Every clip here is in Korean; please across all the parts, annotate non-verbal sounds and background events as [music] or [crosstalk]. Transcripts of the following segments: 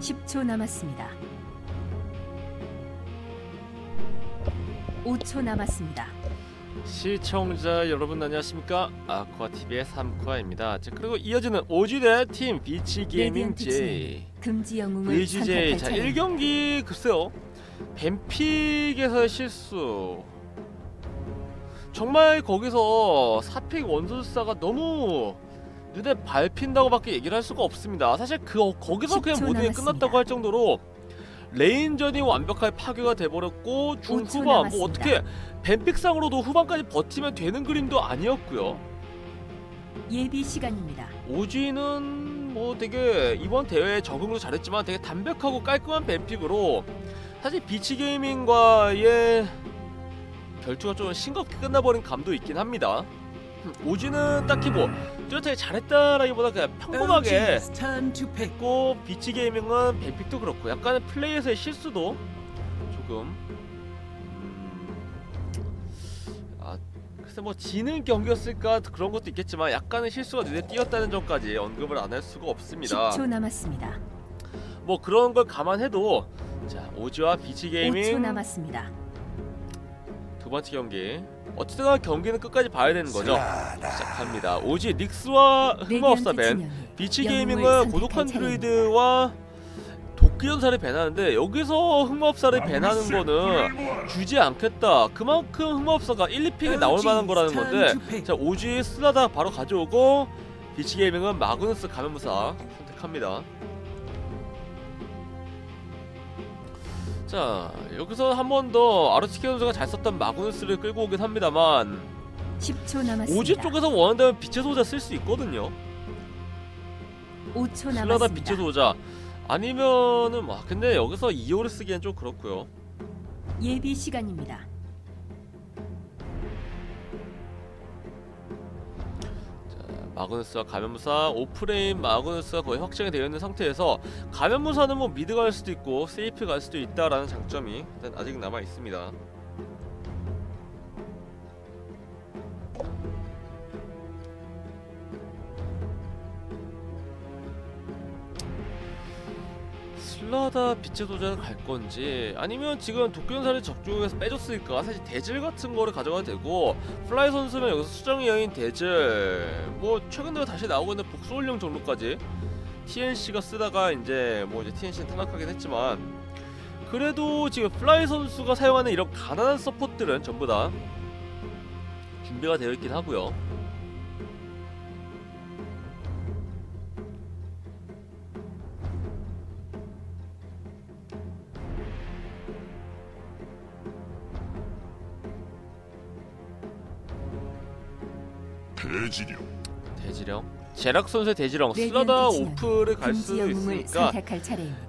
10초 남았습니다. 5초 남았습니다. 시청자 여러분 안녕하십니까 아쿠아TV의 삼쿠아입니다 자, 그리고 이어지는 오지대 팀 비치게이밍 J 금지 영웅을 VGJ 선택할 자 차례. 1경기 글쎄요 뱀픽에서의 실수 정말 거기서 사픽 원술사가 너무 눈에 밟힌다고 밖에 얘기를 할 수가 없습니다 사실 그 거기서 그냥 10초 모든 게. 끝났다고 할 정도로 레인전이 완벽하게 파괴가 돼버렸고 5초 중후반 뭐. 어떻게 뱀픽상으로도 후반까지 버티면 되는 그림도 아니었고요 예비 시간입니다. 오지는 뭐 되게 이번 대회에 적응도 잘했지만 되게 담백하고 깔끔한 뱀픽으로 사실 비치 게이밍과의 결투가 좀 싱겁게 끝나버린 감도 있긴 합니다. 오지는 딱히 뭐 뚜렷하게 잘했다라기보다 그냥 평범하게. 했고 비치 게이밍은 뱀픽도 그렇고 약간의 플레이에서의 실수도 조금 음, 아 글쎄 뭐 지는 경기였을까 그런 것도 있겠지만 약간의 실수가 눈에 띄었다는 점까지 언급을 안 할 수가 없습니다. 10초 남았습니다. 뭐 그런 걸 감안해도 자 오지와 비치 5초 게이밍 남았습니다. 두 번째 경기 어쨌든 경기는 끝까지 봐야 되는 거죠. 시작합니다. 오지 닉스와 흑마법사 레디언트 밴 진영이 비치 게이밍은 고독한. 드루이드와 도끼연사를 밴하는데 여기서 흑마법사를 밴하는 거는 주지 않겠다. 그만큼 흑마법사가 1, 2픽에 나올 만한 거라는 건데 자 오지 슬라다 바로 가져오고 비치 게이밍은 마그누스 가면무사 선택합니다. 자 여기서 한 번 더 아르치케 선수가 잘 썼던 마그누스를 끌고 오긴 합니다만 10초 남았습니다. 오지 쪽에서 원한다면 빛의 소자 쓸 수 있거든요. 5초 슬라다 남았습니다. 빛의 소자 아니면은 와 근데 여기서 이오를 쓰기엔 좀 그렇고요. 예비 시간입니다. 마그누스와 가면무사 오프레임 마그누스가 거의 확정이 되어 있는 상태에서 가면무사는 뭐 mid 갈 수도 있고 safe 갈 수도 있다라는 장점이 일단 아직 남아 있습니다. 슬라다 빛의 도전을 갈 건지 아니면 지금 도쿄연사를 적중해서 빼줬으니까 사실 대지 같은 거를 가져가도 되고 플라이 선수는 여기서 수정의 여인 대지 뭐 최근에 다시 나오고 있는 복수혼령 정도까지 TNC가 쓰다가 이제 뭐 이제 TNC는 탈락하긴 했지만 그래도 지금 플라이 선수가 사용하는 이런 가난한 support들은 전부 다 준비가 되어 있긴 하고요. 대지령 대지령 제락 선수의 대지령 Radiant 슬라다 진영, off를 갈 영웅을 있으니까.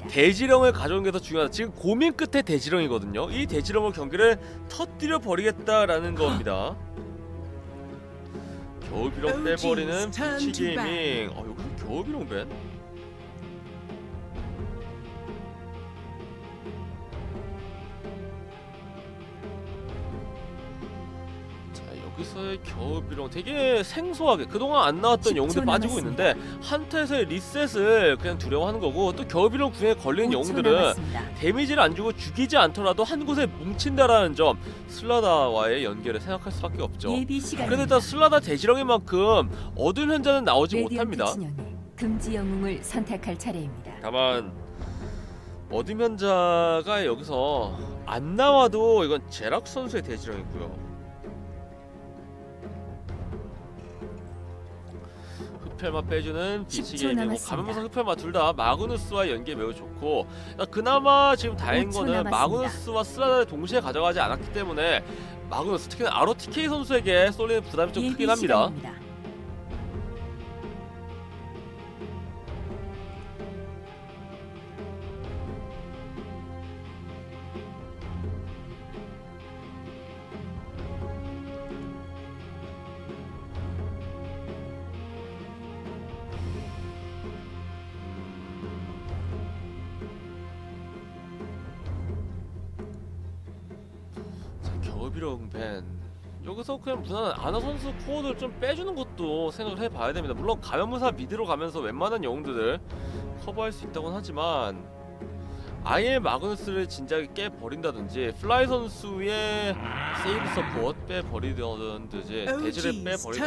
대지령을 가져온 게 더 중요하다. 지금 고민 끝에 대지령이거든요. 이 대지령으로 경기를 터뜨려 버리겠다라는 겁니다. 겨울비령 빼버리는 turn Vici to Gaming. 아 여기서 겨울비령 ban? 여기서의 겨울비령 되게 생소하게 그동안 안 나왔던 10초 영웅들 빠지고. 있는데 한타에서의 리셋을 그냥 두려워하는 거고 또 겨울비령 궁에 걸린 5초 영웅들은 남았습니다. 데미지를 안 주고 죽이지 않더라도 한 곳에 뭉친다라는 점 슬라다와의 연결을 생각할 수밖에 없죠. 그런데 일단 슬라다 대지령인 만큼 어두운 현자는 나오지 못합니다. 금지 영웅을 선택할 차례입니다. 다만 어둠 현자가 여기서 안 나와도 이건 제락 선수의 대지령이고요. 흡혈마 빼주는 10초 비치게임이고 남았습니다. 가면무사 흡혈마 둘 다 마그누스와 연계 매우 좋고 야, 그나마 지금 다행인 5초 거는. 마그누스와 슬라다를 동시에 가져가지 않았기 때문에 마그누스 특히나 ROTK 선수에게 쏠리는 부담이 좀 크긴 합니다. 시간입니다. 부산은 아나 선수 core를 좀 빼주는 것도 생각을 해봐야 됩니다. 물론 가면무사 mid로 가면서 웬만한 영웅들을 커버할 수 있다곤 하지만 아예 마그누스를 진작에 깨버린다든지 플라이 선수의 save support 빼버리든지 대지를 빼버리든지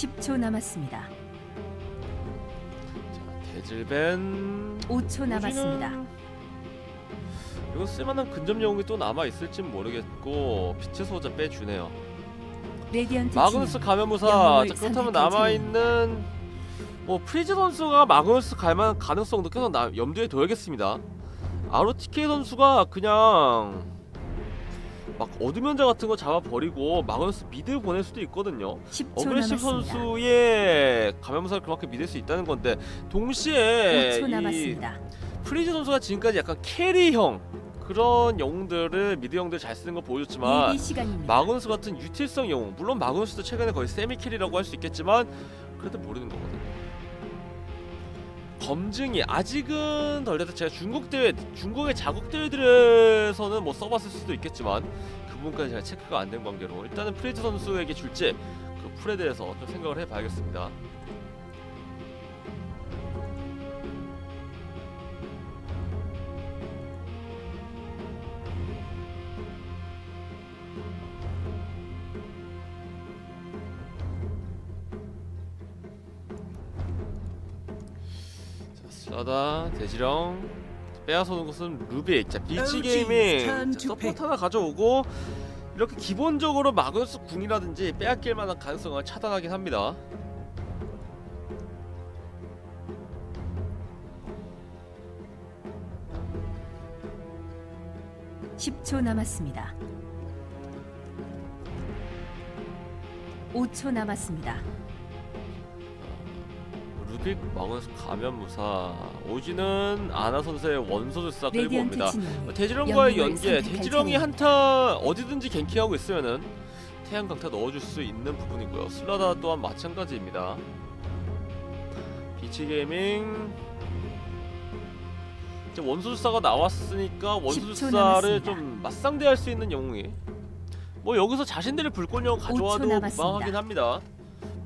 10초 남았습니다. 자, 대지 ban 5초 남았습니다. 이거 쓸만한 근접 영웅이 또 남아 있을진 모르겠고 빛의 소자 빼주네요. 마그누스 가면무사 그렇다면 남아 있는 뭐 프리즈 선수가 마그누스 갈만 가능성도 계속 염두에 둬야겠습니다. 아로티케 선수가 그냥 막 어둠현자 같은 거 잡아버리고 마그누스 mid 보낼 수도 있거든요. 10초 aggressive 남았습니다. 선수의 가면무사를 그만큼 믿을 수 있다는 건데 동시에 5초 이. 프리즈 선수가 지금까지 약간 carry형 그런 영웅들을 mid 영웅들 잘 쓰는 거 보여줬지만. 마그누스 같은 util성 영웅 물론 마그누스도 최근에 거의 semi carry라고 할 수 있겠지만 그래도 모르는 거거든요. 검증이 아직은 덜 돼서 제가 중국 대회 중국의 자국 대회들에서는 뭐 써봤을 수도 있겠지만 그 부분까지 제가 체크가 안 된 관계로 일단은 프리즈 선수에게 줄지 그 pool에 대해서 좀 생각을 해봐야겠습니다. 자, 슬라다 대지령 빼앗아오는 것은 루빅 자 Vici OG, Gaming turn 자, to support. 하나 가져오고 이렇게 기본적으로 마그누스 궁이라든지 빼앗길 만한 가능성을 차단하긴 합니다 십초 남았습니다. 5초 남았습니다. 루빅 마그누스 가면무사 OG는 아나 선수의 원소술사 끌고 옵니다. 영웅을 연계 차례입니다. 한타 어디든지 ganking하고 있으면은 태양 강타 넣어줄 수 있는 부분이고요. 슬라다 또한 마찬가지입니다. Vici Gaming. 이제 원소술사가 나왔으니까 원소술사를 남았습니다. 좀 맞상대할 수 있는 영웅이. 뭐 여기서 자신들의 불꽃령 가져와도. 무방하긴 합니다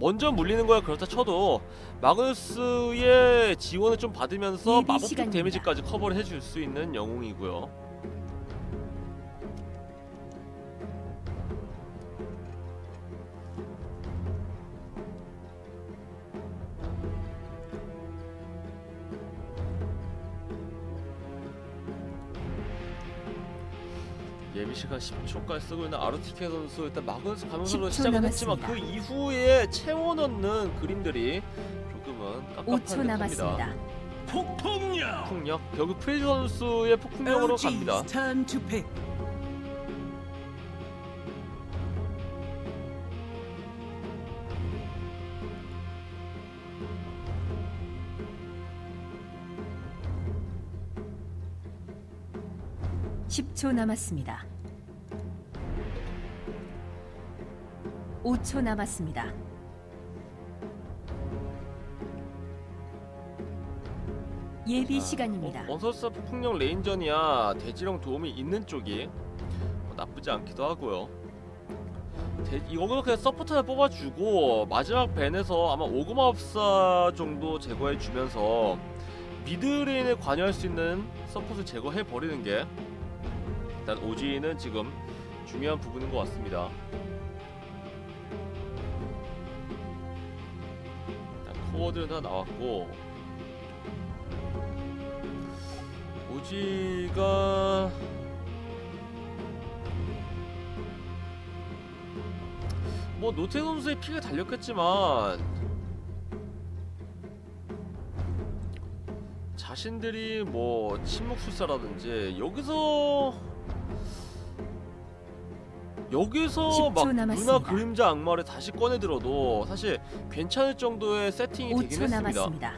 먼저 물리는 거야 그렇다 쳐도 마그누스의 지원을 좀 받으면서 시간입니다. 데미지까지 커버를 해줄 수 있는 영웅이고요 예비 시간 10초까지 쓰고 있는 아르티케 선수 일단 마그누스 가면서로 10초 시작은 했지만 그 남았습니다. 이후에 채워 넣는 그림들이 조금은 5초 깝깝한 듯합니다. 남았습니다. 폭풍력 폭력 결국 프리즈 선수의 폭풍령으로 갑니다. 남았습니다. 5초 남았습니다. 예비 시간입니다. 어, 원서스 폭력 레인전이야 대지령 도움이 있는 쪽이 뭐 나쁘지 않기도 하고요. 대, 이거는 그냥 하나 뽑아주고 마지막 ban에서 아마 오거마법사 정도 제거해주면서 mid lane에 관여할 수 있는 support 제거해버리는 게 일단 오지는 지금 중요한 부분인 것 같습니다. 코어들은 다 나왔고 오지가 뭐 노태 선수의 피가 달렸겠지만 자신들이 뭐 침묵 술사라든지 여기서 여기서 10초 막 누나 남았습니다. 그림자 악마를 다시 꺼내들어도 사실 괜찮을 정도의 세팅이 되긴 5초 했습니다. 남았습니다.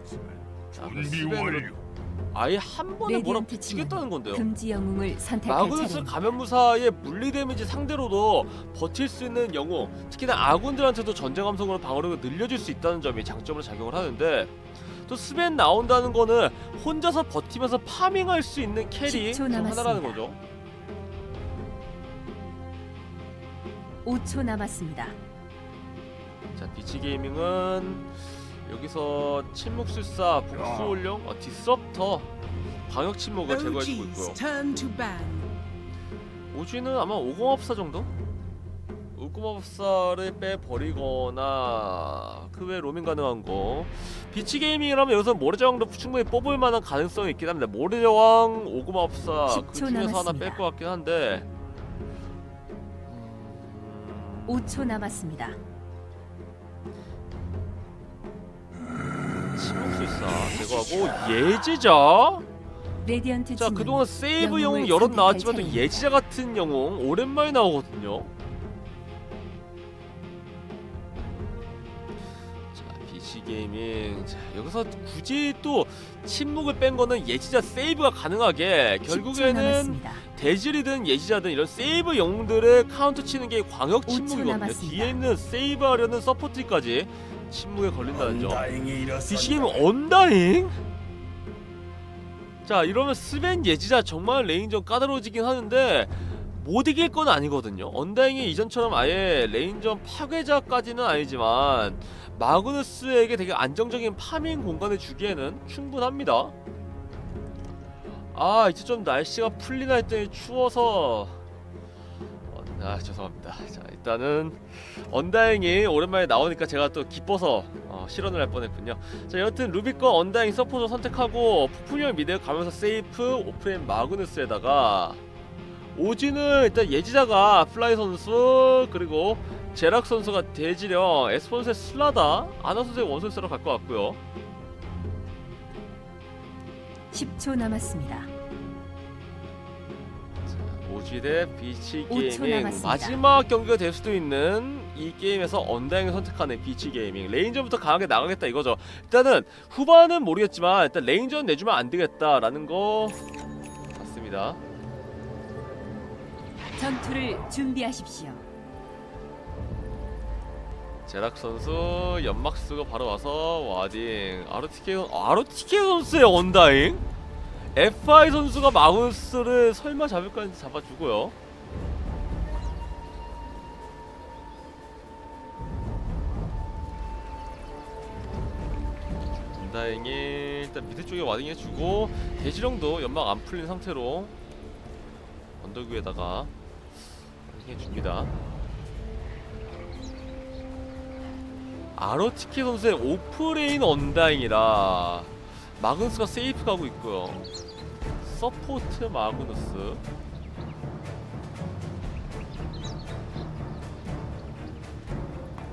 자, 그 준비 스벤으로 완료 아예 한 번에 뭐라 Radiant 붙이겠다는 건데요. 금지 영웅을 선택할 마그누스. 가면무사의 물리 데미지 상대로도 버틸 수 있는 영웅 특히나 아군들한테도 전쟁 함성으로 방어력을 늘려줄 수 있다는 점이 장점으로 작용을 하는데 또 스벤 나온다는 거는 혼자서 버티면서 farming할 수 있는 carry 10초 중 하나라는 남았습니다. 거죠. 5초 남았습니다. 자 Vici Gaming은 여기서 침묵 술사 복수혼령 어, Disruptor 광역 침묵을 제거해주고 있고요. OG는 아마 오거마법사 정도? 오거마법사를 빼버리거나 그 외 로밍 가능한 거 Vici Gaming이라면 여기서 모래제왕도 충분히 뽑을 만한 가능성이 있긴 합니다 모래제왕 오거마법사 그 10초 중에서 하나 남았습니다. 뺄것 같긴 한데 음... 5초 남았습니다. 침묵술사 제거하고 예지자 Radiant 자 그동안 save 영웅 영웅을 여럿 나왔지만 또 차례입니다. 예지자 같은 영웅 오랜만에 나오거든요 Gaming 자 여기서 굳이 또 침묵을 뺀 거는 예지자 세이브가 가능하게 10초 결국에는. 대질이든 예지자든 이런 세이브 영웅들을 카운터 치는 게 광역 5초 침묵이거든요. 뒤에 있는 세이브 하려는 support까지 침묵에 걸린다는 점 다행히 일어섰다. Vici Gaming 언다잉? 자 이러면 스벤 예지자 정말 lane전 까다로워지긴 하는데 못 이길 건 아니거든요 언다잉이 이전처럼 아예 lane전 파괴자까지는 아니지만 마그누스에게 되게 안정적인 farming 공간을 주기에는 충분합니다. 아 이제 좀 날씨가 풀리나 했더니 추워서. 어, 아 죄송합니다. 자 일단은 언다잉이 오랜만에 나오니까 제가 또 기뻐서 어, 실언을 할 뻔했군요. 자 여튼 루빅과 언다잉 서포터 선택하고 폭풍령 mid 가면서 safe offlane 마그누스에다가 OG는 일단 예지자가 플라이 선수 그리고 제락 선수가 대지령 s4 선수의 슬라다 아나 선수의 원소술사로 갈것 같고요. 10초 남았습니다. OG 대 Vici 5초 Gaming. 마지막 경기가 될 수도 있는 이 게임에서 언다잉을 선택하는 Vici Gaming lane전부터 강하게 나가겠다 이거죠 일단은 후반은 모르겠지만 일단 lane전 내주면 안 되겠다라는 거 같습니다 전투를 준비하십시오. 제락 선수 연막 쓰고 바로 와서 warding. 선- 아르티케 선수의 언다잉? FI 선수가 마우스를 설마 잡을까 잡아주고요. 언다잉이 일단 mid 쪽에 warding 해주고 대지령도 연막 안 풀린 상태로 언덕 위에다가 warding 해줍니다 아로티키 선수의 offlane 언다잉이라 마그누스가 safe 가고 있고요 support 마그누스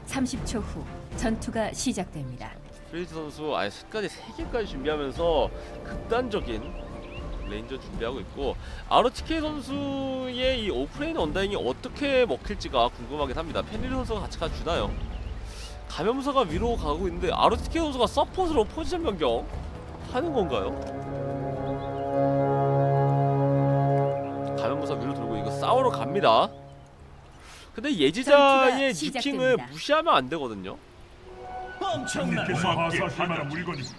삼십 초 후 전투가 시작됩니다. 프레이즈 선수 아예 셋까지 3개까지 준비하면서 극단적인 lane전 준비하고 있고 아로티케 선수의 이 offlane 언다잉이 어떻게 먹힐지가 궁금하긴 합니다 페니리 선수가 같이 가주나요? 감염사가 위로 가고 있는데 아로티케 선수가 support으로 포지션 변경 하는 건가요? 감염사 위로 돌고 이거 싸우러 갑니다 근데 예지자의 시작됩니다. 무시하면 안 되거든요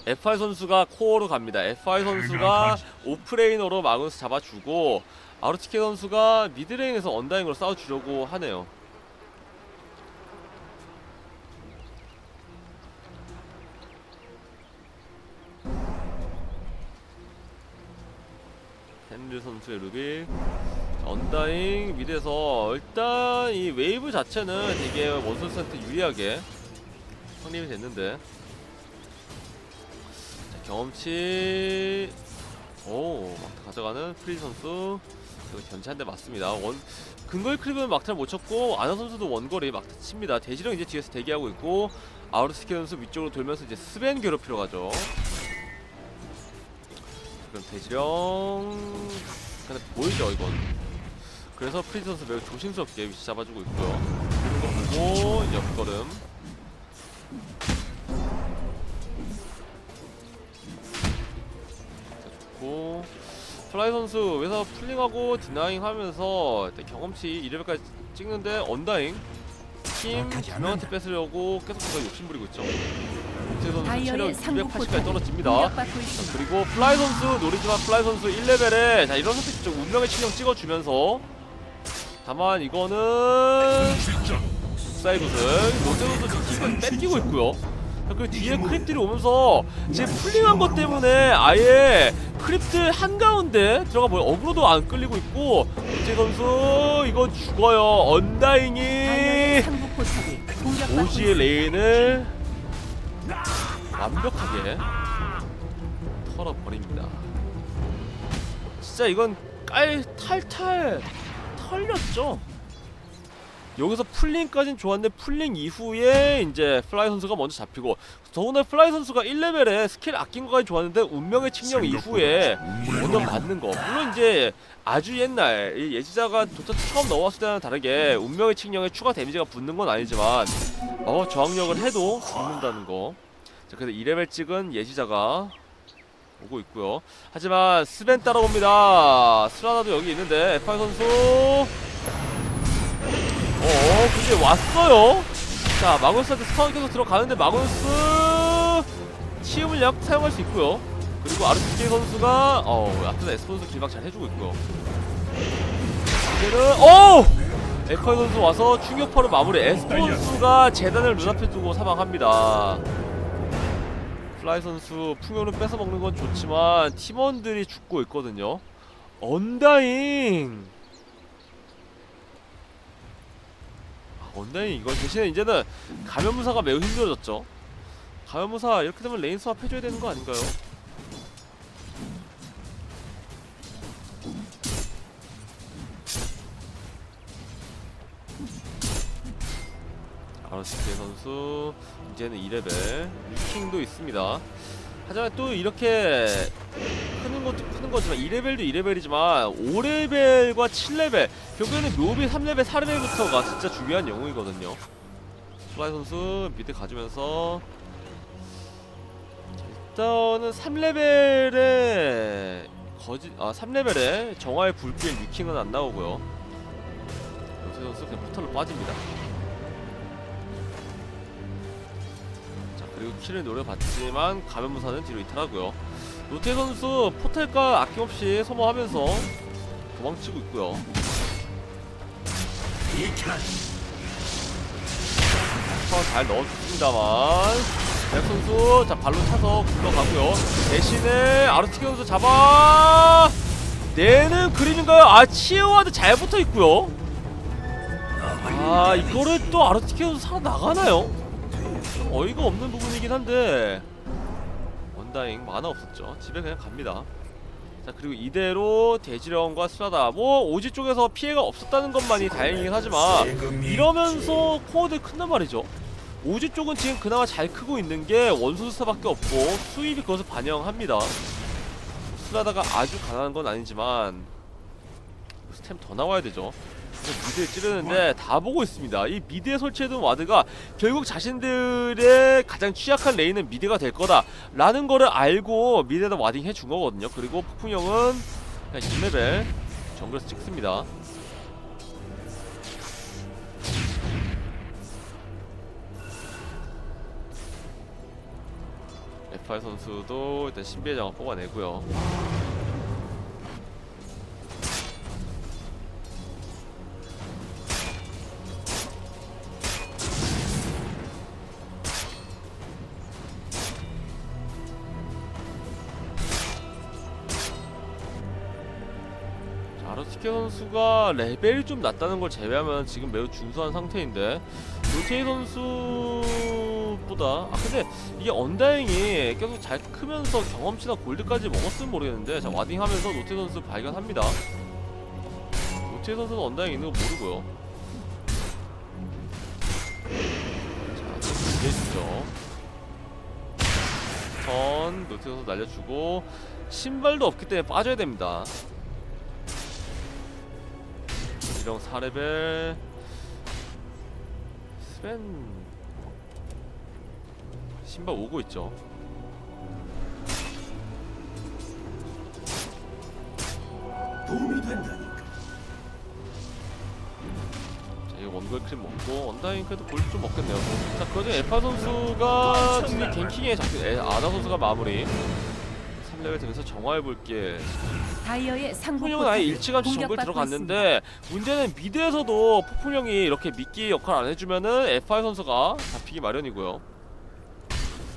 FI 선수가 코어로 갑니다. FI 선수가 offlaner로 마그누스 잡아주고 아르티케 선수가 mid lane에서 언다잉으로 싸워주려고 하네요. 헨리 선수의 루빅. 자, 언다잉 mid에서 일단 이 웨이브 자체는 되게 원소술사한테 유리하게 확립이 됐는데. 자, 경험치. 오 막타 가져가는 프리 선수. 그리고 견제 한 대 맞습니다. 원 근거리 creep은 막타를 못 쳤고 아나 선수도 원거리 막타 칩니다. 대지령 이제 뒤에서 대기하고 있고 아우르스케 선수 위쪽으로 돌면서 이제 스벤 괴롭히러 가죠. 그럼 대지령 근데 보이죠 이건? 그래서 프리 선수 매우 조심스럽게 위치 잡아주고 있고요. 거 보고 옆걸음 좋고. 플라이 선수 여기서 풀링하고 디나잉 하면서 경험치 2레벨까지 찍는데 언다잉. 팀 두명한테 뺏으려고 계속 뭔가 욕심부리고 있죠 노태 선수 체력 다이어의 상부 280까지 포탑이 떨어집니다. 있습니다. 그리고 플라이 선수 노리지만 플라이 선수 1레벨에 자 이런 선택 좀 운명의 치명 찍어주면서 다만 이거는 사이굿은 노태 선수 킥을 뺏기고 있고요. 자, 그 뒤에 creep들이 오면서 지금 pulling한 것 때문에 아예 creep들 한가운데 들어가 보여 어그로도 안 끌리고 있고 노태 선수 이거 죽어요 언다잉이 OG의 있습니다. lane을 완벽하게 털어버립니다. 진짜 이건 깔 탈탈 털렸죠. 여기서 pulling까진 좋았는데 pulling 이후에 이제 플라이 선수가 먼저 잡히고 더구나 플라이 선수가 1레벨에 스킬 아낀 거까지 좋았는데 운명의 칙령 이후에 얻어 맞는 거 물론 이제 아주 옛날 이 예지자가 도타 처음 넣었을 때랑 다르게 운명의 칙령에 추가 데미지가 붙는 건 아니지만 어 저항력을 해도 죽는다는 거. 자 그래서 2레벨 찍은 예지자가 오고 있고요. 하지만 스벤 따라옵니다. 스라나도 여기 있는데 에파 선수. 어 근데 왔어요. 자 마고스한테 스카웃 계속 들어가는데 마고스 치움을 약 사용할 수 있고요. 그리고 아르티케 선수가 어 앞에서 에스폰서 길막 잘 해주고 있고요. 이제는 오! 에커 선수 와서 충격파로 마무리. 에스폰수가 재단을 눈앞에 두고 사망합니다. 플라이 선수 풍요는 뺏어 먹는 건 좋지만 팀원들이 죽고 있거든요. 언다잉. 아, 언다잉 이거 대신에 이제는 감염무사가 매우 힘들어졌죠. 감염무사 이렇게 되면 lane swap 해줘야 되는 거 아닌가요? 아로스케 선수 이제는 2레벨 루킹도 있습니다 하지만 또 이렇게 크는 것도 크는 거지만 2레벨도 2레벨이지만 5레벨과 7레벨 결국에는 묘비 3레벨 4레벨부터가 진짜 중요한 영웅이거든요 플라이 선수 mid 가주면서 일단은 3레벨에 거짓 아 3레벨에 정화의 불길 루킹은 안 나오고요. 요새 선수 그냥 포털로 빠집니다. 자 그리고 킬을 노려봤지만 가면무사는 뒤로 이탈하고요. 노태 선수 포탈과 아낌없이 소모하면서 도망치고 있고요. 잘 넣어줬습니다만 백 선수. 자 발로 차서 굴러가고요. 대신에 아르티케 선수 잡아. 내는 그림인가요? 아 치어와도 잘 붙어있고요. 아 이거를 또 아르티케 선수 살아나가나요? 좀 어이가 없는 부분이긴 한데. 원다잉 만화 없었죠. 집에 그냥 갑니다. 자 그리고 이대로 대지령과 스라다 뭐 오지 쪽에서 피해가 없었다는 것만이 다행이긴 하지만 이러면서 코어들 큰단 말이죠 오지 쪽은 지금 그나마 잘 크고 있는 게 원소 수사밖에 없고 수입이 그것을 반영합니다 스라다가 아주 가난한 건 아니지만 스템 더 나와야 되죠 mid에 찌르는데 다 보고 있습니다. 이 mid에 설치해둔 ward가 결국 자신들의 가장 취약한 lane은 mid가 될 거다라는 거를 알고 mid에다 warding 해준 거거든요. 그리고 폭풍형은 그냥 2레벨 정글에서 찍습니다. F8 선수도 일단 신비의 장을 뽑아내고요. 자, 아르티케 선수가 레벨이 좀 낮다는 걸 제외하면 지금 매우 준수한 상태인데 노테이 선수보다. 아 근데 이게 언다잉이 계속 잘 크면서 경험치나 골드까지 먹었으면 모르겠는데 자 warding하면서 노테이 선수 발견합니다. 노테이 선수는 언다잉 있는 거 모르고요. 자 기대해주죠. 턴 노테이 선수 날려주고 신발도 없기 때문에 빠져야 됩니다. 이런 4레벨 스벤 신발 오고 있죠 도움이 된다니까. 자 이거 원거리 이걸 크림 먹고 언다인 그래도 골드 좀 먹겠네요. 자 그래도 에파 선수가 지금 갱킹에 잡힌 에, 아나 선수가 마무리. 3레벨 되면서 정화해 볼게. 다이어의 상부 폭풍형은 아예 일찌감치 정글 들어갔는데 문제는 mid에서도 폭풍형이 이렇게 미끼 역할 안 해주면은 에파 선수가 잡히기 마련이고요.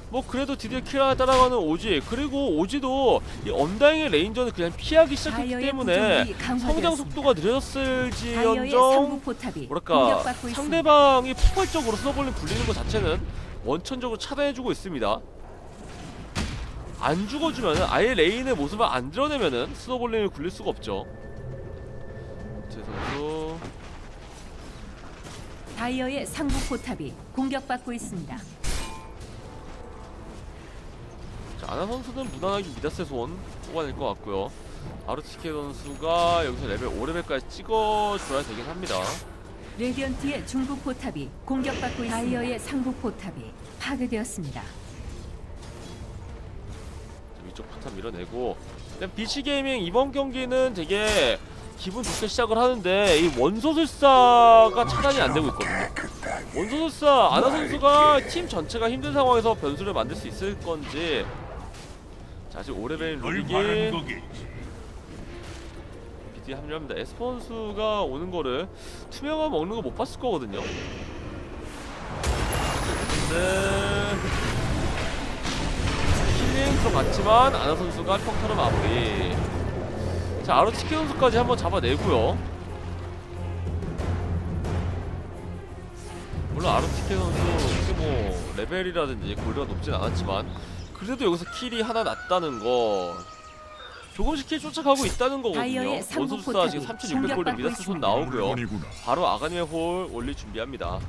뭐 그래도 드디어 키라에 따라가는 오지 그리고 오지도 이 언다잉의 lane전은 그냥 피하기. 시작했기 때문에. 성장 속도가 느려졌을지언정 뭐랄까. 상대방이 폭발적으로 snowballing 굴리는 것 자체는 원천적으로 차단해주고 있습니다. 안 죽어주면은 아예 lane의 모습을 안 드러내면은 snowballing을 굴릴 수가 없죠. 제 선수 다이어의 상부 포탑이 공격받고 있습니다. 자, 아나 선수는 무난하게 미다스의 손 뽑아낼 것 같고요. 아르티케 선수가 여기서 레벨 5레벨까지 찍어줘야 되긴 합니다. 레디언트의 중부 포탑이 공격받고 있습니다. 다이어의 상부 포탑이 파괴되었습니다. 좀 이쪽 포탑 밀어내고 그냥 Vici Gaming 이번 경기는 되게 기분 좋게 시작을 하는데 이 원소술사가 차단이 안 되고 있거든요. 원소술사 아나 선수가 팀 전체가 힘든 상황에서 변수를 만들 수 있을 건지 자 아직 5레벨 널 루빅이 바라는 거기. BD 합류합니다. 에스폰 수가 오는 거를 투명한 먹는 거 못 봤을 거거든요. 근 데 힐링 들어갔지만 아나 선수가 평타로 마무리. 자 아로치키 선수까지 한번 잡아내고요. 물론 아로치키 선수 그렇게 뭐 레벨이라든지 골드가 높진 않았지만 그래도 여기서 킬이 하나 났다는 거 조금씩 킬 쫓아가고 있다는 거거든요. 원소수사 지금 포탑이 3,600골드 공격받고 미다스 손. 나오고요. 바로 아가님의 홀 올릴 준비합니다.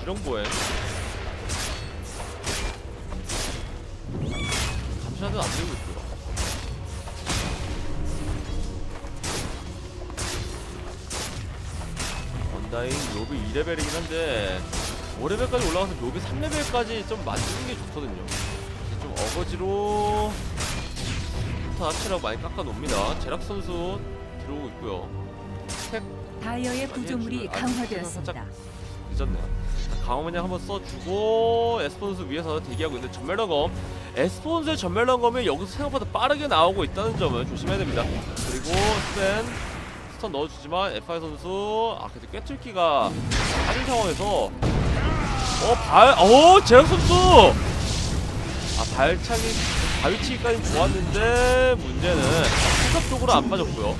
했지만 유령보에 감시하는 안 되고 있고요. 언다인 묘비 2레벨이긴 한데 5레벨까지 올라가서 묘비 3레벨까지 좀 만드는 게 좋거든요. 좀 어거지로 더 합치라고 많이 깎아놓습니다. 제락 선수 들어오고 있고요. 색 다이어의 구조물이 강화되었습니다. 늦었네요. 강화마냥 한번 써주고 에스폰스 위에서 대기하고 있는데 전멸랑검 에스폰스의 전멸랑검이 여기서 생각보다 빠르게 나오고 있다는 점을 조심해야 됩니다. 그리고 스펜 스턴 넣어주지만 에파이 선수 아 그래도 꿰뚫기가 빠른 상황에서 어 발 어 제약 선수 아 발차기 바위치기까지 좋았는데 문제는 후속적으로 안 맞았고요.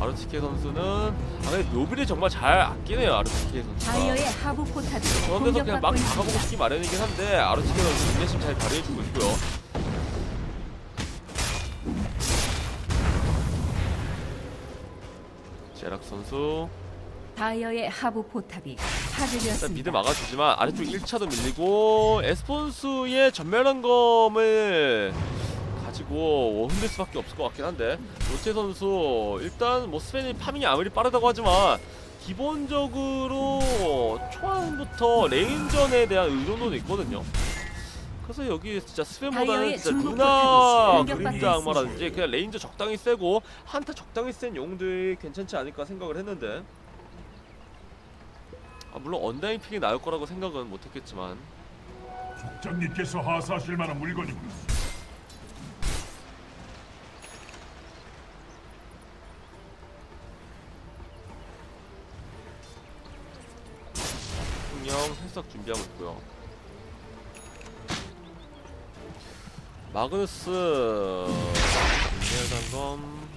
아르티케 선수는 아 근데 묘비를 정말 잘 아끼네요 아르티케 선수가. 다이어의 하부 포탑이 저런 데서 그냥 막 있습니다. 싶기 마련이긴 한데 아르티케 선수 인내심 잘 발휘해주고 있고요. 제락 선수 다이어의 하부 포탑이 파괴되었습니다. 미드 막아주지만 아래쪽 1차도 밀리고 에스폰스의 전멸한 검을 가지고 흔들 수밖에 없을 것 같긴 한데. 로체 선수 일단 뭐 스페인이 farming이 아무리 빠르다고 하지만 기본적으로 초반부터 lane전에 대한 의존도는 있거든요. 그래서 여기 진짜 다이어의 진짜 포탑이 그림자 악마라든지 그냥 lane전 적당히 세고 한타 적당히 센 용들이 괜찮지 않을까 생각을 했는데. 아, 물론 언다인 pick이 나올 거라고 생각은 못했겠지만. 국장님께서 하사하실 만한 물건이구 해석 준비하고 있고요. 마그누스 인내단검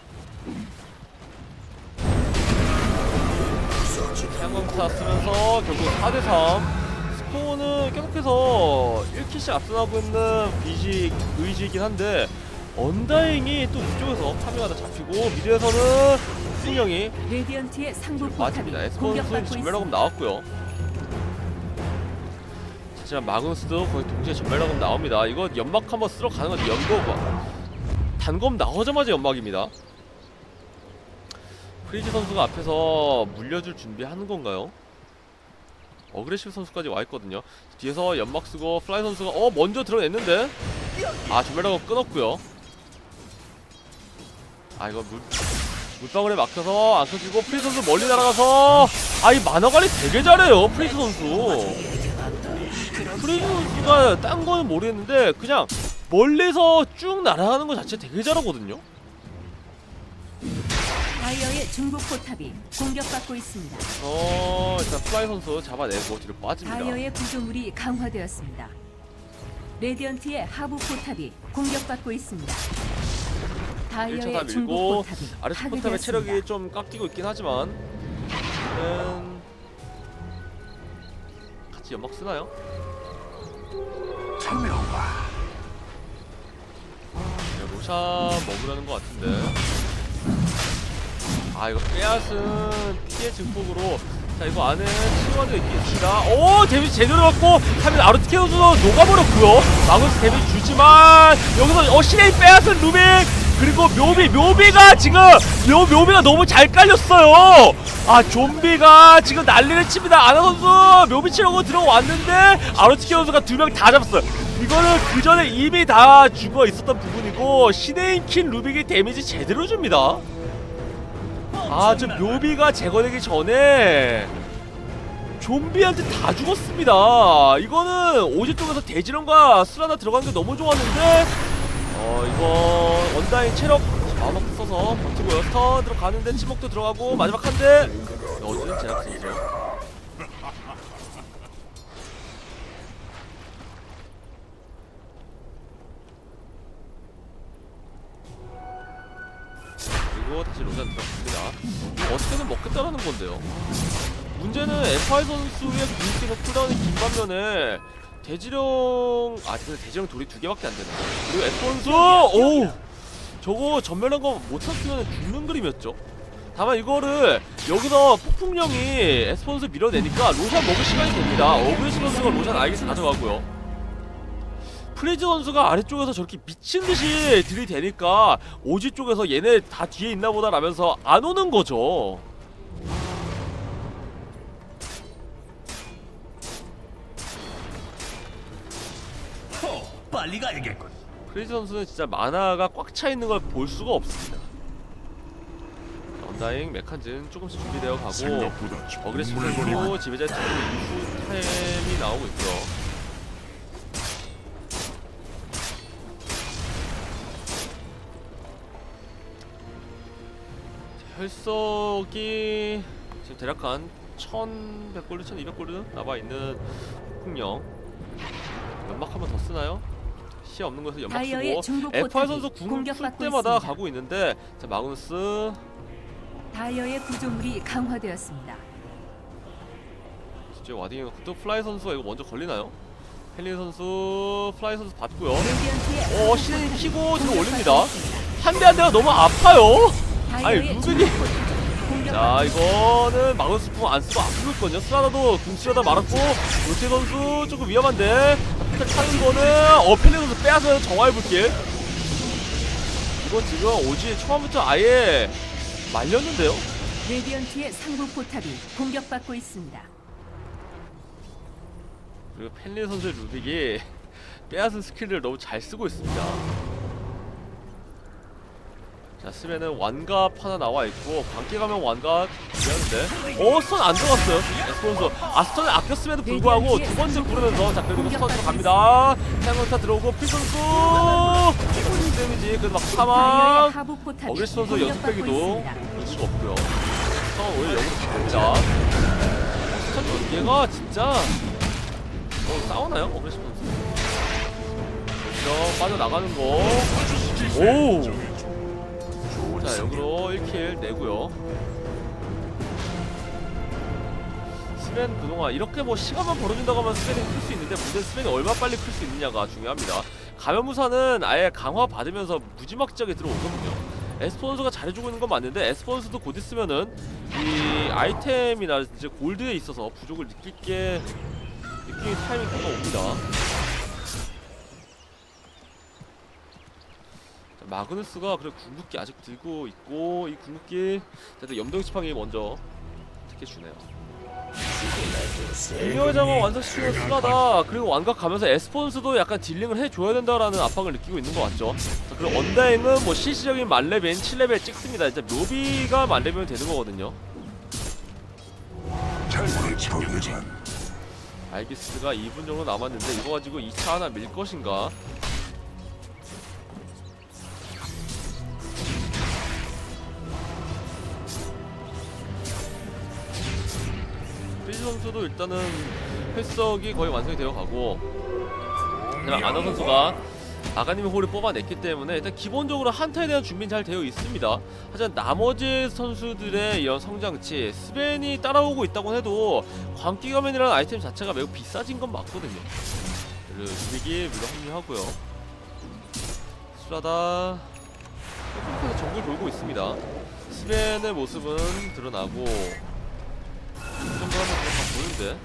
태양광타 쓰면서 결국 4대3 스코어는 계속해서 1 kill씩 앞서나고 있는 VGJ이긴 한데 언다잉이 또 이쪽에서 farming하다 잡히고 mid에서는 풍령이 레디언트의 상부 포탑이 맞습니다. 에스콘스 전멸라금 있습니다. 나왔고요. 하지만 마그누스도 거의 동시에 전멸라금 나옵니다. 이거 연막 한번 쓸어 가는 건데 연거 봐. 단검 나오자마자 연막입니다. 프리즈 선수가 앞에서 물려줄 준비하는 건가요? 어그레시브 선수까지 와 있거든요. 뒤에서 연막 쓰고 플라이 선수가 어 먼저 들어냈는데 아 조멸하고 끊었고요. 아 이거 물 물방울에 막혀서 안 끊기고 프리즈 선수 멀리 날아가서 아이 만화 관리 되게 잘해요 프리즈 선수. 프리즈 선수가 딴 거는 모르겠는데 그냥 멀리서 쭉 날아가는 것 자체 되게 잘하거든요. 다이어의 중국 포탑이 공격받고 있습니다. 어 일단 플라이 선수 잡아내고 뒤로 빠집니다. 다이어의 구조물이 강화되었습니다. 레디언트의 하부 포탑이 공격받고 있습니다. 1차 다 밀고 포탑이 아래쪽 포탑의. 체력이 좀 깎이고 있긴 하지만 음... 같이 연막 쓰나요? 네, 로샤 먹으려는 것 같은데. 아 이거 빼앗은 피해 증폭으로. 자 이거 안에 치유가 있겠습니다. 오 데미지 제대로 받고 하면 아르티케오도 녹아버렸고요. 마그누스 데미지 주지만 여기서 어 신의 빼앗은 루빅 그리고 묘비 묘비가 지금 묘 묘비가 너무 잘 깔렸어요. 아 좀비가 지금 난리를 칩니다. 아나 선수 묘비 치려고 들어왔는데 아르티케 선수가 두 명 다 잡았어요. 이거는 그 전에 이미 다 죽어 있었던 부분이고 신의 킨 루빅이 데미지 제대로 줍니다. 아, 저 묘비가 제거되기 전에 좀비한테 다 죽었습니다. 이거는 오지 쪽에서 대지령과 스라나 들어간 게 너무 좋았는데 어, 이거 원다인 체력 마법 써서 버티고요. 스턴 들어가는데 침묵도 들어가고 마지막 한 대. 어디는 제작 선수. 그리고 다시 로잔 들어갔습니다. 어떻게든 먹겠다라는 건데요. 문제는 에파이 선수의 공격기가 쿨다운이 긴 반면에 대지령 아 근데 대지령 돌이 두 개밖에 안 되네. 그리고 에스 선수 오 저거 전멸한 거못 탔으면 죽는 그림이었죠. 다만 이거를 여기서 폭풍령이 에스폰스 밀어내니까 로션 먹을 시간이 됩니다. 어그레시 선수가 로션 알겠어 가져가고요. 프리즈 선수가 아래쪽에서 저렇게 미친 듯이 들이대니까 오지 쪽에서 얘네 다 뒤에 있나 보다 라면서 안 오는 거죠. 빨리 가야겠군. 프리즈 선수는 진짜 만화가 꽉 차 있는 걸 볼 수가 없습니다. 언다잉 메칸즈는 조금씩 준비되어 가고 선수 지배자 이슈 타임이 나오고 있고요. 혈석이 지금 대략 한 1100골드, 1200골드 남아있는 폭풍령 연막 한번 더 쓰나요? 시 없는 것에서 연막 다이어의 쓰고 중국 에파 포탑이 선수 궁을 풀 공격받고 때마다 있습니다. 가고 있는데 자 마그누스. 다이어의 구조물이 강화되었습니다. 진짜 와딩이 또 플라이 선수가 이거 먼저 걸리나요? 헬린 선수 플라이 선수 받고요. 어 신이 키고 들어 올립니다. 한 대 한 대가 너무 아파요. 아니 포탑이 자 이거는 마그누스 궁안 쓰고 안 쓰고 있거든요. 스라다도 궁 쓰려다 말았고 로체 선수 조금 위험한데 피터 차는 거는 어 펠린 선수 빼앗아서 불길 이거 지금 오지 초반부터 아예 말렸는데요 레디언트의 상부 포탑이 공격받고 있습니다. 그리고 펠린 선수의 루빅이 빼앗은 스킬을 너무 잘 쓰고 있습니다. 자, 쓰면은 완갑 하나 나와 있고 광기 가면 완갑 되는데 어, 스턴 안 들어갔어요. 에스폰서. 아, 스턴을 아꼈음에도 불구하고 두 번째 부르면서 자, 그리고 스턴 들어갑니다. 태양광타 들어오고 피 선수 데미지 그래도 막 사망. 어그레시 선수 있습니다. 볼 수가 없고요. 스턴 오히려 역으로 갑니다. stun 얘가 진짜 어, 싸우나요? 어그레시 선수? 여기서 빠져나가는 거. 오! 자, 역으로 1kill 내고요. 스벤 그동안 이렇게 뭐 시간만 벌어준다고 하면 스벤이 클 수 있는데 문제는 스벤이 얼마 빨리 클 수 있느냐가 중요합니다. 가면무사는 아예 강화 받으면서 무지막지하게 들어오거든요. 에스폰서가 잘해주고 있는 건 맞는데 에스폰서도 곧 있으면은 이 아이템이나 이제 골드에 있어서 부족을 느낄 게 느끼는 타이밍이 가 옵니다. 마그누스가 그래 궁극기 아직 들고 있고 이 궁극기 일단 염동 지팡이 먼저 특히 주네요. 장어 완성시키는 수가다. 그리고 완각 가면서 에스폰스도 약간 딜링을 해줘야 된다라는 압박을 느끼고 있는 것 같죠. 자, 그리고 언다행은 뭐 실시적인 만레벨 7레벨 찍습니다. 이제 묘비가 만레벨면 되는 거거든요. 아이기스가 2분 정도 남았는데 이거 가지고 2차 하나 밀 것인가 프리즈 선수도 일단은 혈석이 거의 완성이 되어 가고 그다음 아나 선수가 아가님의 홀을 뽑아냈기 때문에 일단 기본적으로 한타에 대한 준비는 잘 되어 있습니다. 하지만 나머지 선수들의 이런 성장치 스벤이 따라오고 있다고 해도 광기가면이라는 아이템 자체가 매우 비싸진 건 맞거든요. 그 분위기 물론 합류하고요. 수라다 계속해서 정글 돌고 있습니다. 스벤의 모습은 드러나고 이 정도 한번 들어가 보는데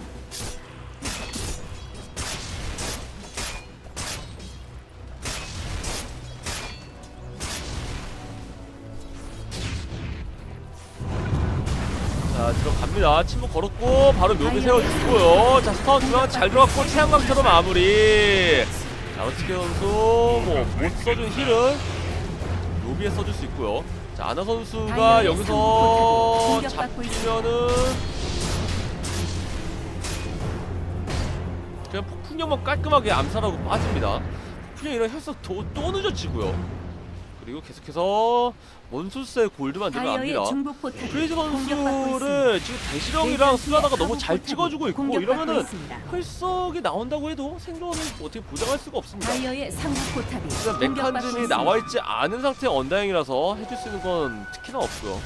자 들어갑니다. 침묵 걸었고 바로 묘비 세워주고요. 자 스타운 중앙 잘 들어갔고 태양광처럼 마무리. 자 어떻게 선수 뭐못 써준 힐은 묘비에 써줄 수 있고요 자 아나 선수가 여기서 잡히면은 그냥 폭풍력만 깔끔하게 암살하고 빠집니다. 폭풍력 이런 혈석 또, 또 늦어지고요 그리고 계속해서 원술사의 골드만 늘어납니다 공격받고 있습니다. 선수를 지금 대시령이랑 수라다가 너무 잘 찍어주고 있고 이러면은. 혈석이 나온다고 해도 생존을 어떻게 보장할 수가 없습니다. 다이어의 상부 포탑이 일단 공격받고 메칸즘이 있습니다. 나와 있지 않은 상태의 언다행이라서 해줄 수 있는 건 특히나 없고요.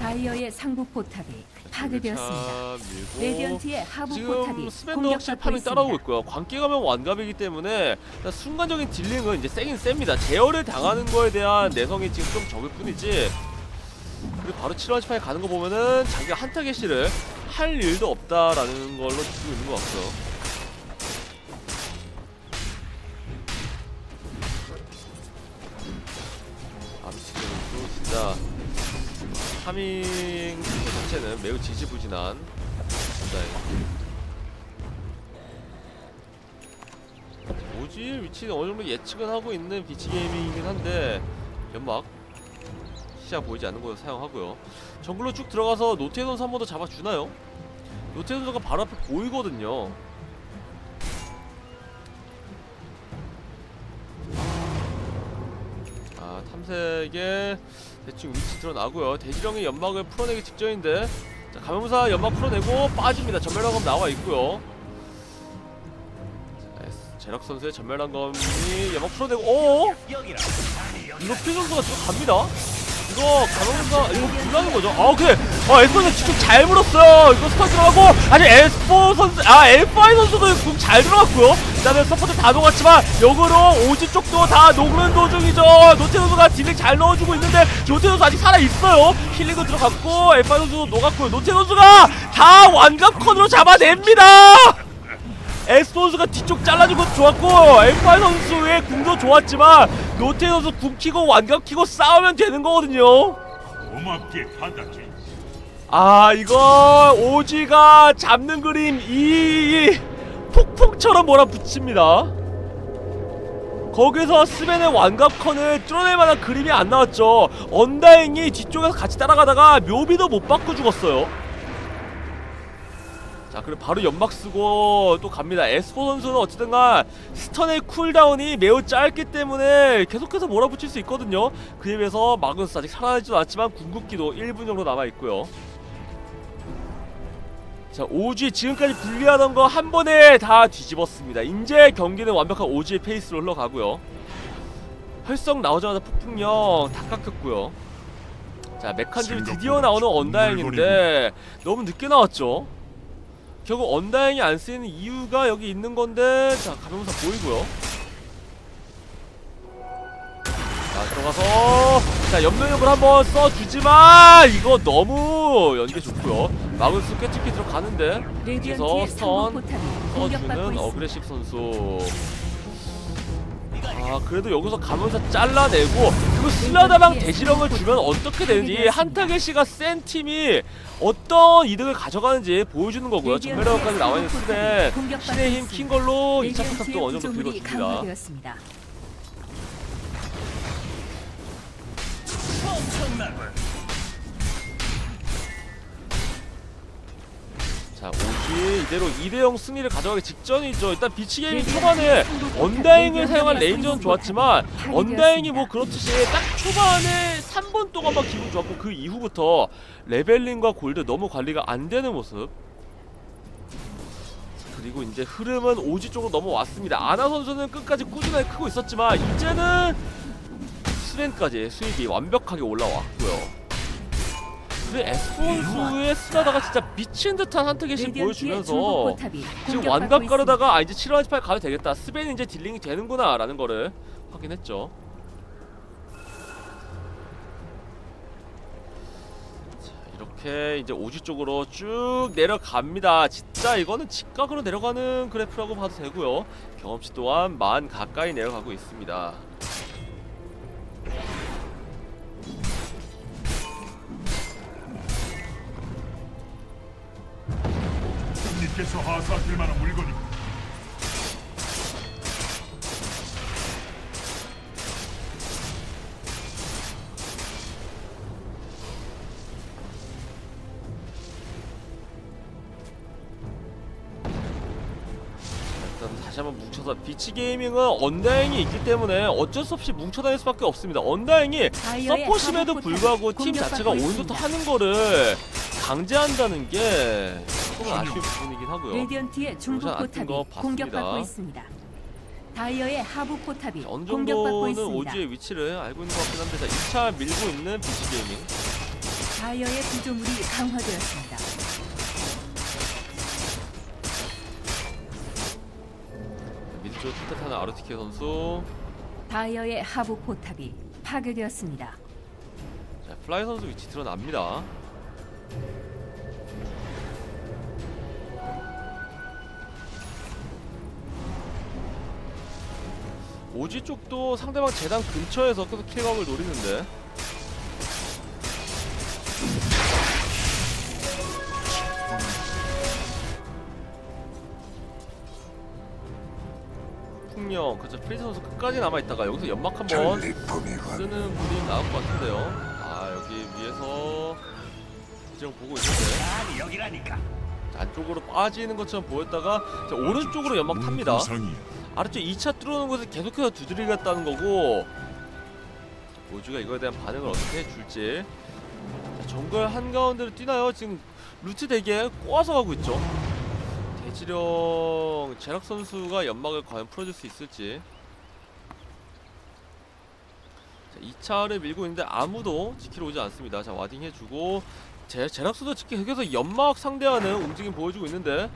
다이어의 상부 포탑이 파괴되었습니다. 자, 밀고 레디언트의 하부 지금 포탑이 공격받고 farming 따라오고. 있고요. 광기 가면 완갑이기 때문에 순간적인 dealing은 이제 세긴 셉니다. 제어를 당하는 거에 대한 내성이 지금 좀 적을 뿐이지. 그리고 바로 7월 18에 가는 거 보면은 자기가 한타 개시를 할 일도 없다라는 걸로 느끼고 있는 것 같고요. 아비스도 진짜 farming 자체는 매우 지지부진한 네. 오지의 위치는 어느 정도 예측은 하고 있는 비시 게이밍이긴 한데 연막 시야 보이지 않는 곳에 사용하고요. 정글로 쭉 들어가서 노태 선수 한 번 더 잡아주나요? 노태 선수가 바로 앞에 보이거든요. 아 탐색에 대충 위치 드러나고요. 대지령이 연막을 풀어내기 직전인데 자 감염사 연막 풀어내고 빠집니다. 전멸한검 나와 있고요. 자, 에스- 제락 선수의 전멸한검이 연막 풀어내고 오 이거 피 선수가 들어갑니다. 이거 감염사 이거 불나는 거죠? 아 그래 아 에스포는 직접 잘 물었어요. 이거 스파 들어가고 아니 에스포 선수 아 엘파이 선수도 궁잘 들어갔고요. 그다음에 서포트 다 녹았지만 역으로 오지 쪽도 다 녹는 도중이죠. 노태 선수가 dealing 잘 넣어주고 있는데 노태 선수 아직 살아 있어요. 힐링도 들어갔고 엘파이 선수도 녹았고요. 노태 선수가 다 완갑 컷으로 잡아냅니다. 에스포 선수가 뒤쪽 것도 좋았고 엘파이 선수의 궁도 좋았지만 노태 선수 궁 키고 완갑 키고 싸우면 되는 거거든요. 고맙게 받아줘. 아 이거 오지가 잡는 그림 이 폭풍처럼 몰아붙입니다 거기서 스벤의 완갑컨을 뚫어낼 만한 그림이 안 나왔죠 언다잉이 뒤쪽에서 같이 따라가다가 묘비도 못 박고 죽었어요 자 그리고 바로 연막 쓰고 또 갑니다 에스포 선수는 어쨌든간 stun의 cooldown이 매우 짧기 때문에 계속해서 몰아붙일 수 있거든요 그에 비해서 마그누스 아직 살아나지도 않았지만 궁극기도 1분 정도 남아있고요 자 오지 지금까지 불리하던 거 한 번에 다 뒤집었습니다. 이제 경기는 완벽한 오지의 페이스로 흘러가고요. 혈성 나오자마자 폭풍력 다 깎였고요. 자 메칸즘이 드디어 나오는 언다잉인데 너무 늦게 나왔죠. 결국 언다잉이 안 쓰이는 이유가 여기 있는 건데 자 가면서 보이고요. 자 들어가서 자 염동력을 한번 써주지만 이거 너무 연계 좋고요 마그누스 꿰찍기 들어가는데 레디언트의 stun 써주는. 어그레시브 선수 아 그래도 여기서 가면서 잘라내고 그리고 슬라다방 대지령을 주면 어떻게 되는지 한타게시가 센 팀이 어떤 이득을 가져가는지 보여주는 거고요. 전멸력까지 나와있는 스벤 신의 힘 킨 걸로 2차 포탑도 어느 정도 구조물이 긁었습니다 강화되었 자 오지 이대로 2대0 승리를 가져가기 직전이죠. 일단 비치게임이 초반에 언다잉을 사용한 레인저는 좋았지만 언다잉이 뭐 그렇듯이 딱 초반에 3분 동안만 기분 좋았고 그 이후부터 레벨링과 골드 너무 관리가 안 되는 모습. 그리고 이제 흐름은 오지 쪽으로 넘어왔습니다. 아나 선수는 끝까지 꾸준하게 크고 있었지만 이제는 스랜까지 수입이 완벽하게 올라왔고요 그리고 에스포 선수의 슬라다가 진짜 미친 듯한 중부 보여주면서 지금 완갑 있습니다. 가르다가 아 이제 7월 18 가도 되겠다. 스벤이 이제 dealing이 되는구나 라는 거를 확인했죠. 자 이렇게 이제 오지 쪽으로 쭉 내려갑니다. 진짜 이거는 직각으로 내려가는 그래프라고 봐도 되고요. 경험치 또한 만 가까이 내려가고 있습니다 님께서 하사하실 만한 물건이 다시 한번 뭉쳐서 비치 게이밍은 언다잉이 있기 때문에 어쩔 수 없이 뭉쳐 다닐 수밖에 없습니다. 언다잉이 서포심에도 불구하고 팀 자체가 있습니다. 하는 거를 강제한다는 게 조금 아쉬운 부분이긴 하고요. 레디언트의 안 포탑이. 공격받고 있습니다. 다이어의 하부 포탑이 어느 정도는. 오지의 위치를 알고 있는 것 같긴 한데 자 2차 밀고 있는 비치 게이밍 다이어의 구조물이 강화되었습니다. 미드쪽 뜻하는 아르티케 선수 다이어의 하부 포탑이 파괴되었습니다. 자 플라이 선수 위치 드러납니다. 오지 쪽도 상대방 제단 근처에서 계속 kill각을 노리는데 풍령 그쵸 프리즈 선수 끝까지 남아있다가 여기서 연막 한번 쓰는 분이 나올 것 같은데요. 아 여기 위에서 지금 보고 있는데 아니 여기라니까 자, 안쪽으로 빠지는 것처럼 보였다가 자, 오른쪽으로 연막 탑니다. 상이 아래쪽 2차 뚫어놓은 곳에 계속해서 두드리겠다는 거고 오주가 이거에 대한 반응을 어떻게 해줄지 자, 정글 한가운데로 뛰나요? 지금 루트 대기에 꼬아서 가고 있죠. 대지령 제락 선수가 연막을 과연 풀어줄 수 있을지 자, 2차를 밀고 있는데 아무도 지키러 오지 않습니다. 자 와딩 해주고 제, 제락수도 지키 여기서 연막 상대하는 움직임 보여주고 있는데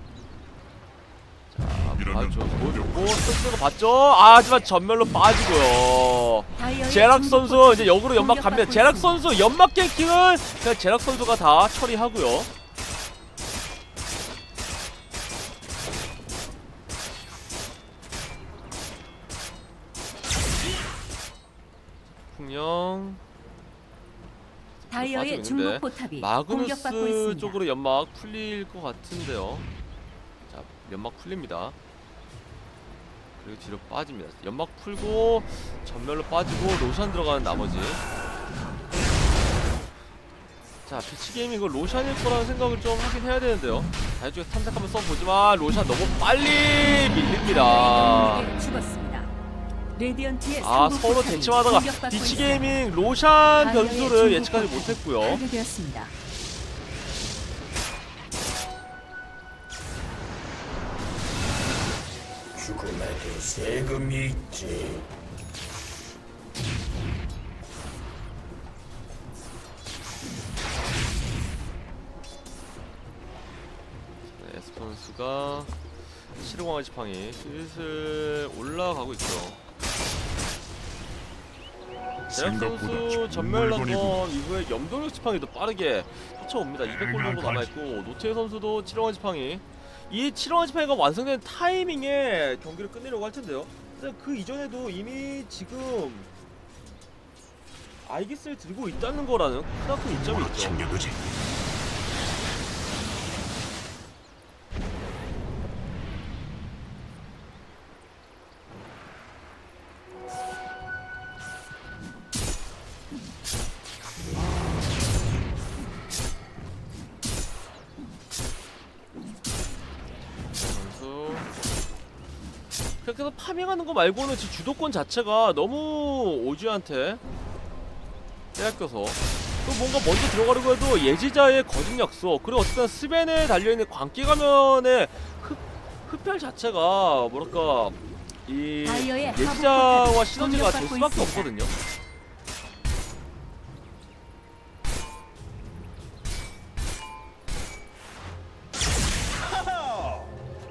자 봐줘 보여주고 스스로 봤죠? 아 하지만 전멸로 빠지고요 제락 선수 이제 역으로 연막 갑니다 제락. 선수 연막 갱킹은 그냥 제락 선수가 다 처리하고요 풍령 다이어의 있는데 포탑이 공격받고 마그누스. 쪽으로 연막 풀릴 것 같은데요. 자, 연막 풀립니다. 그리고 뒤로 빠집니다. 연막 풀고 전멸로 빠지고 로션 들어가는 나머지. 자, 비치 게임 이거 로션일 거라는 생각을 좀 하긴 해야 되는데요. 자, 이쪽에 탐색 한번 써보지만 로션 너무 빨리 밀립니다. 아, 서로 대치하다가 공격받고 비치 있습니다. 게이밍 로션 다이어의 변수를 예측하지 못했고요. 죽음에도 세금이 있지. 네, 에스폰스가 시르광의 지팡이 슬슬 올라가고 있죠. 대략 선수 전멸 난건 이후에 염동력 지팡이 도 빠르게 쫓아옵니다. 200골 정도 남아있고 노트의 선수도 7영원 지팡이 이 7영원 지팡이가 완성된 타이밍에 경기를 끝내려고 할 텐데요. 근데 그 이전에도 이미 지금 아이기스를 들고 있다는 거라는 크나큰 이점이 있죠. 챙겨두지. 파밍하는 거 말고는 지금 주도권 자체가 너무 오지한테 빼앗겨서. 또 뭔가 먼저 들어가려고 해도 예지자의 거짓 약속 그리고 어쨌든 스벤에 달려있는 광기 가면의 흡, 흡혈 자체가 뭐랄까 이 예지자와 시너지가 될 수밖에. 없거든요.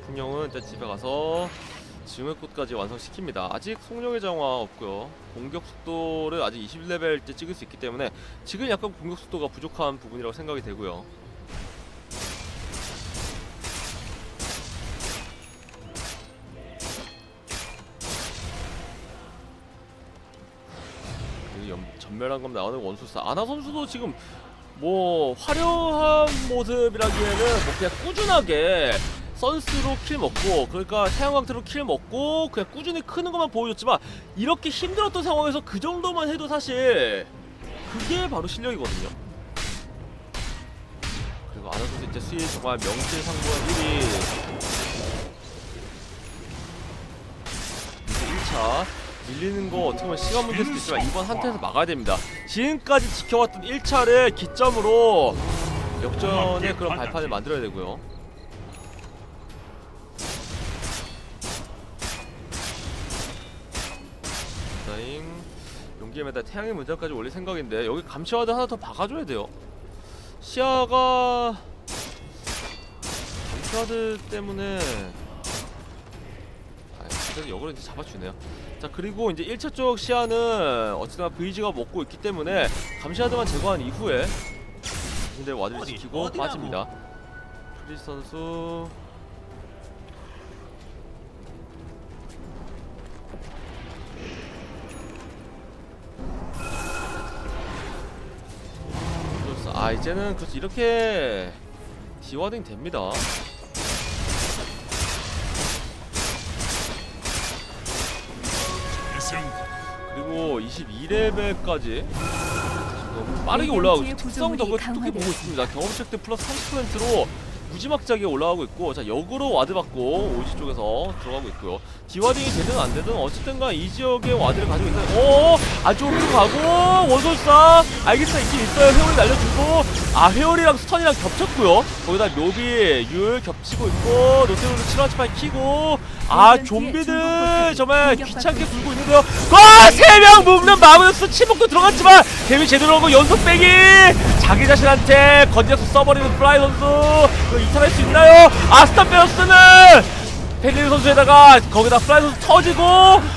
풍령은 일단 집에 가서 지음의 꽃까지 완성시킵니다. 아직 송룡의 장화 없고요. 공격 속도를 아직 20레벨 때 찍을 수 있기 때문에 지금 약간 공격 속도가 부족한 부분이라고 생각이 되고요. 전멸한 검 나오는 원술사 아나 선수도 지금 뭐 화려한 모습이라기에는 뭐 그냥 꾸준하게 선스로 kill 먹고 그러니까 태양광태로 킬 먹고 그냥 꾸준히 크는 것만 보여줬지만 이렇게 힘들었던 상황에서 그 정도만 해도 사실 그게 바로 실력이거든요. 그리고 아나 선수 이제 수위 정말 명실상부한 1위 1차 밀리는 거 어떻게 보면 시간 문제일 수도 있지만 이번 한타에서 막아야 됩니다. 지금까지 지켜왔던 1차를 기점으로 역전의 그런 발판을 만들어야 되고요. 용기에다 태양의 문장까지 올릴 생각인데 여기 감시와드 하나 더 박아줘야 돼요. 시야가 감시와드 때문에 아, 그래도 역으로 이제 잡아주네요. 자 그리고 이제 1차 쪽 시야는 어쨌든 VG가 먹고 있기 때문에 감시 ward만 제거한 이후에 근데 ward를 지키고? 빠집니다. 프리스 선수 아 이제는 그렇지 이렇게 dewarding 됩니다. 그리고 22레벨까지 지금 빠르게 올라가고 있고 특성 덕을 톡톡히 보고 있습니다. 경험치 획득 플러스 30%로 무지막지하게 올라가고 있고 자 역으로 와드 받고 오지 쪽에서 들어가고 있고요. 디와딩이 되든 안 되든 어쨌든간 이 지역의 와드를 가지고 있는 오 안쪽으로 가고 원솔사 알겠어 있긴 있어요. 회오리 날려주고 아 회오리랑 스턴이랑 겹쳤고요. 거기다 묘비 율 겹치고 있고 노테우스 718 키고 아 좀비들 정말 귀찮게 굴고 있는데요. 와! 세명 묶는 마무리스 치복도 들어갔지만 데뷔 제대로 한거 연속 빼기! 자기 자신한테 건지해서 써버리는 프라이 선수 이거 이탈할 수 있나요? 아스탄 베어스는 펠린 선수에다가 거기다 프라이 선수 터지고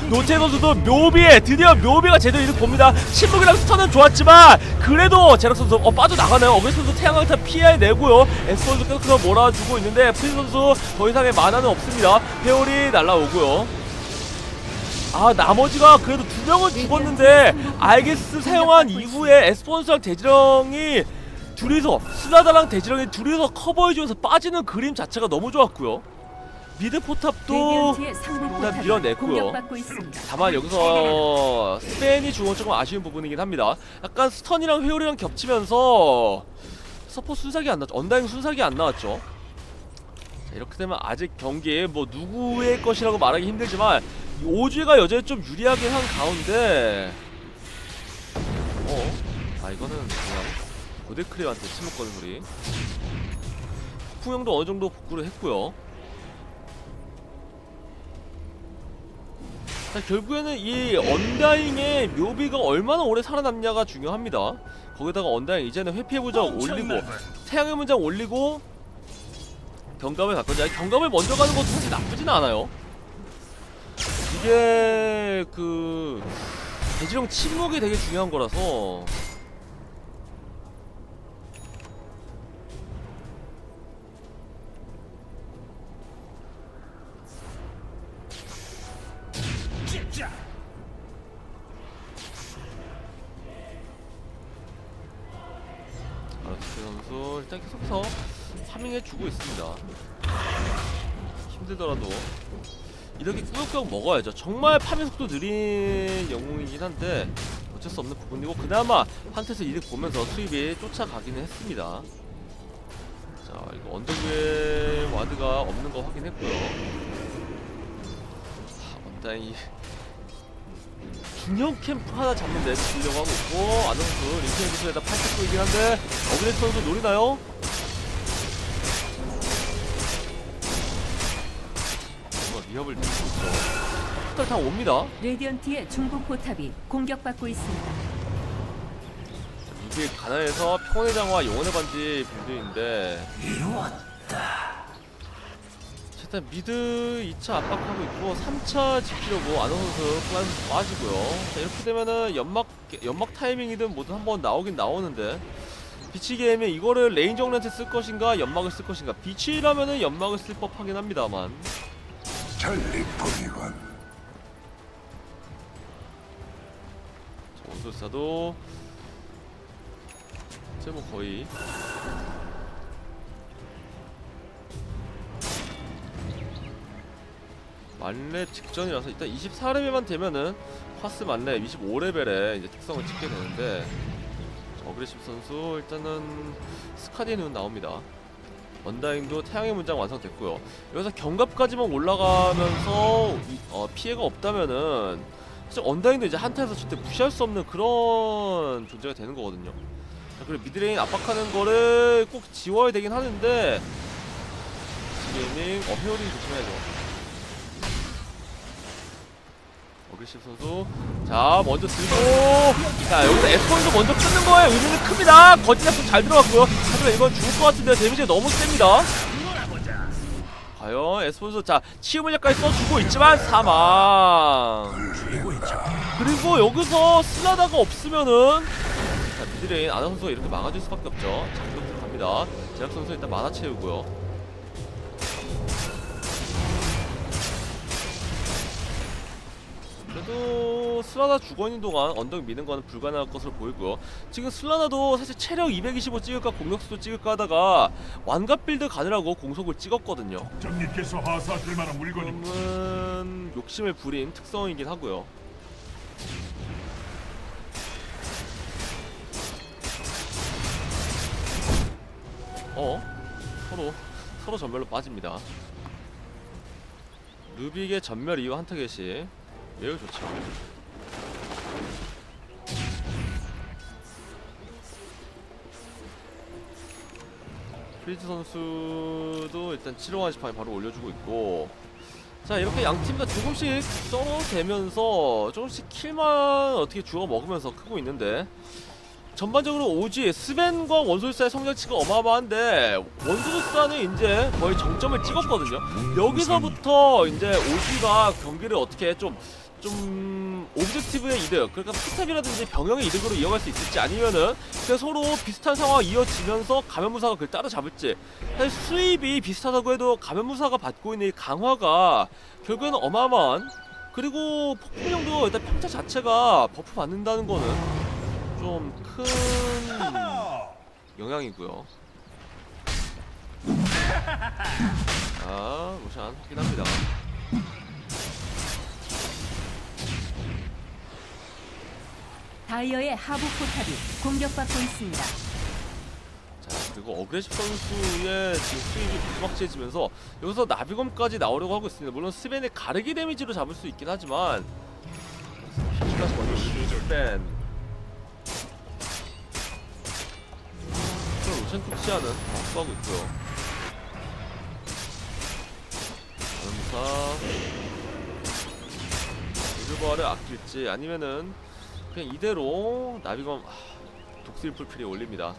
노체 선수도 묘비에 드디어 묘비가 제대로 이득 봅니다. 침묵이랑 스턴은 좋았지만 그래도 제락 선수 어 빠져나가나요? 어글 선수 태양광타 피해내고요. 에스 선수 계속해서 몰아주고 있는데 프린 선수 더 이상의 만화는 없습니다. 회오리 날라오고요. 아 나머지가 그래도 두 명은 죽었는데 알게스 사용한 이후에 에스포 선수랑 대지령이 둘이서 슬라다랑 대지령이 둘이서 커버해주면서 빠지는 그림 자체가 너무 좋았고요. mid 포탑도 일단 밀어냈고요. 다만 여기서 스벤이 건 조금 아쉬운 부분이긴 합니다. 약간 stun이랑 회오리랑 겹치면서 서포 순삭이 안 나왔죠. 언다잉 순삭이 안 나왔죠. 자, 이렇게 되면 아직 경기에 뭐 누구의 것이라고 말하기 힘들지만 이 오주가 여전히 좀 유리하긴 한 가운데 어? 아 이거는 그냥 고데크리한테 침묵 거는 소리 풍형도 어느 정도 복구를 했고요. 자, 결국에는 이 언다잉의 묘비가 얼마나 오래 살아남냐가 중요합니다. 거기다가 언다잉 이제는 회피의 부적 올리고 태양의 문장 올리고 경감을 갈 건지 아니, 경감을 먼저 가는 것도 사실 나쁘진 않아요. 이게 그 대지령 침묵이 되게 중요한 거라서 일단 계속해서 farming해 주고 있습니다. 힘들더라도 이렇게 꾸역꾸역 먹어야죠. 정말 farming 속도 느린 영웅이긴 한데 어쩔 수 없는 부분이고 그나마 한타에서 이득 보면서 수입이 쫓아가기는 했습니다. 자 이거 언덕 위에 ward가 없는 거 확인했고요. 하, 언다잉 중형 캠프 하나 잡는데 지려고 하고 있고 아너스 링크의 기술에다 팔 찍고 있긴 한데 어그레스 선수 노리나요? 뭔가 위협을 느끼고 있죠 포탈 다 옵니다 레디언트의 중부 포탑이 공격받고 있습니다. 이게 가난해서 평온의 장화 영혼의 반지 build인데. 일단 mid 2차 압박하고 있고 3차 지키려고 선수 플라이스 빠지고요. 자 이렇게 되면은 연막 연막 타이밍이든 뭐든 한번 나오긴 나오는데 비시 게이밍이 이거를 lane 정리한테 쓸 것인가 연막을 쓸 것인가. 비시라면은 연막을 쓸 법하긴 합니다만. 전리품이군. 자, 원소술사도 이제 뭐 거의 만렙 직전이라서 일단 24레벨만 되면은 파스 만렙 25레벨에 이제 특성을 찍게 되는데 자, 어그레시브 선수 일단은 스카디는 나옵니다. 언다잉도 태양의 문장 완성됐고요. 여기서 경갑까지만 올라가면서 이- 어, 피해가 없다면은 사실 언다잉도 이제 한타에서 절대 무시할 수 없는 그런 존재가 되는 거거든요. 자, 그리고 mid lane 압박하는 거를 꼭 지워야 되긴 하는데 게이밍 어 헤어링 조심해야죠. 어그리시브 선수 자 먼저 들고 자 여기서 에스폰도 먼저 끊는 거에 의미는 큽니다. 거짓 약속 잘 들어갔고요. 하지만 이건 죽을 것 같은데 데미지가 너무 셉니다. 과연 에스폰서 자 치유 물약까지 써주고 있지만 사망 그리고 여기서 슬라다가 없으면은 자 미드레인 아나 선수가 이렇게 막아줄 수밖에 없죠 장벽 들어갑니다 제작 선수 일단 만화 채우고요 그래도 슬라나 주거인 동안 언덕 미는 거는 불가능할 것으로 보이고요 지금 슬라나도 사실 체력 225 찍을까 공격수도 찍을까 하다가 완갑 빌드 가느라고 공속을 찍었거든요 정님께서 하사하실 만한 물건이 지금은 욕심을 부린 특성이긴 하고요. 어? 서로 서로 점멸로 빠집니다. 루빅의 점멸 이후 한타 개시 매우 좋죠. 프리즈 선수도 일단 7호 한시판에 바로 올려주고 있고. 자 이렇게 양 팀 다 조금씩 썰어대면서 조금씩 kill만 어떻게 주워 먹으면서 크고 있는데. 전반적으로 오지 스벤과 원소술사의 성장치가 어마어마한데 원소술사는 이제 거의 정점을 찍었거든요. 여기서부터 이제 오지가 경기를 어떻게 좀 좀 objective의 이득 그러니까 포탑이라든지 병영의 이득으로 이어갈 수 있을지 아니면은 그냥 서로 비슷한 상황 이어지면서 가면무사가 그걸 따라잡을지. 사실 수입이 비슷하다고 해도 가면무사가 받고 있는 이 강화가 결국에는 어마어마한 그리고 폭풍령도 일단 평타 자체가 buff 받는다는 거는 좀 큰 [laughs] 영향이고요. 아 로샨 확인합니다 다이어의 하부 포탑이 공격받고 있습니다. 자 그리고 어그레시브 선수의 지금 수입이 무지막지해지면서 여기서 나비검까지 나오려고 하고 있습니다. 물론 스벤의 가르기 데미지로 잡을 수 있긴 하지만 피치까지 먼저 스벤 그럼 로션 툭시아는 박수하고 있고요. 전사 일부화를 아낄지 아니면은 그냥 이대로 나비검 아, 독수리 풀필이 올립니다.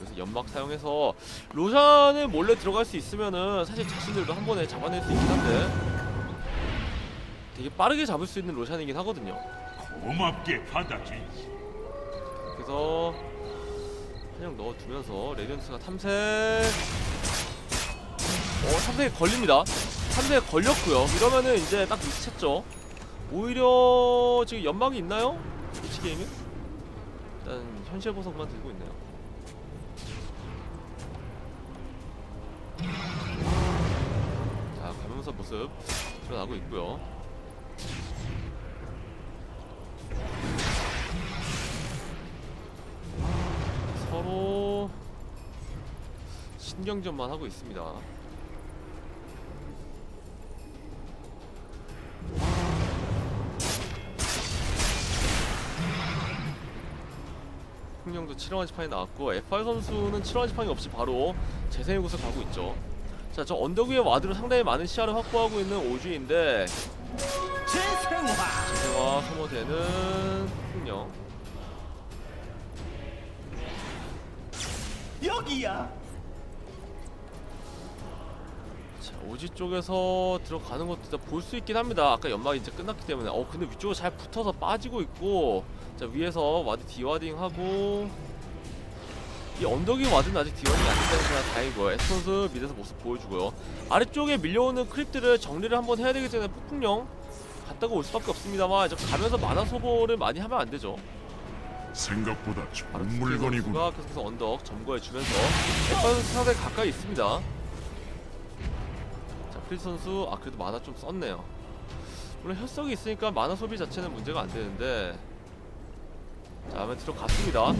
여기서 연막 사용해서 로샨을 몰래 들어갈 수 있으면은 사실 자신들도 한 번에 잡아낼 수 있긴 한데 되게 빠르게 잡을 수 있는 로샨이긴 하거든요. 고맙게 받아주지. 그래서 환영 넣어두면서 레디언스가 탐색 어 탐색에 걸립니다 탐색에 걸렸고요 이러면은 이제 딱 미쳤죠 오히려 지금 연막이 있나요? 비시 게이밍이? 일단 현실 보석만 들고 있네요 자 가면서 모습 드러나고 있고요 서로 신경전만 하고 있습니다. 흥령도 7원 지판이 나왔고 FR 선수는 7원 지판이 없이 바로 재생의 곳을 가고 있죠. 자, 저 언덕 위에 와드로 상당히 많은 시야를 확보하고 있는 오주인데 재생화. 재생화 소모되는 흥령 여기야. 오지 쪽에서 들어가는 것도 볼수 있긴 합니다. 아까 연막이 이제 끝났기 때문에. 어, 근데 위쪽으로 잘 붙어서 빠지고 있고, 자, 위에서 ward dewarding 하고, 이 언덕 위 ward는 아직 dewarding이 안 됐다는 게 다행이고요. 에스턴스 mid에서 모습 보여주고요. 아래쪽에 밀려오는 creep들을 정리를 한번 해야 되기 때문에 폭풍령 갔다가 올 수밖에 없습니다.만 이제 가면서 마나 소모를 많이 하면 안 되죠. 생각보다 좋은 물건이군. 계속해서 언덕 점거해 주면서 에스턴스 상당히 가까이 있습니다. 자, 프리 선수 아 그래도 마나 좀 썼네요. 물론 혈석이 있으니까 만화 소비 자체는 문제가 안 되는데. 자, 하면 들어갔습니다.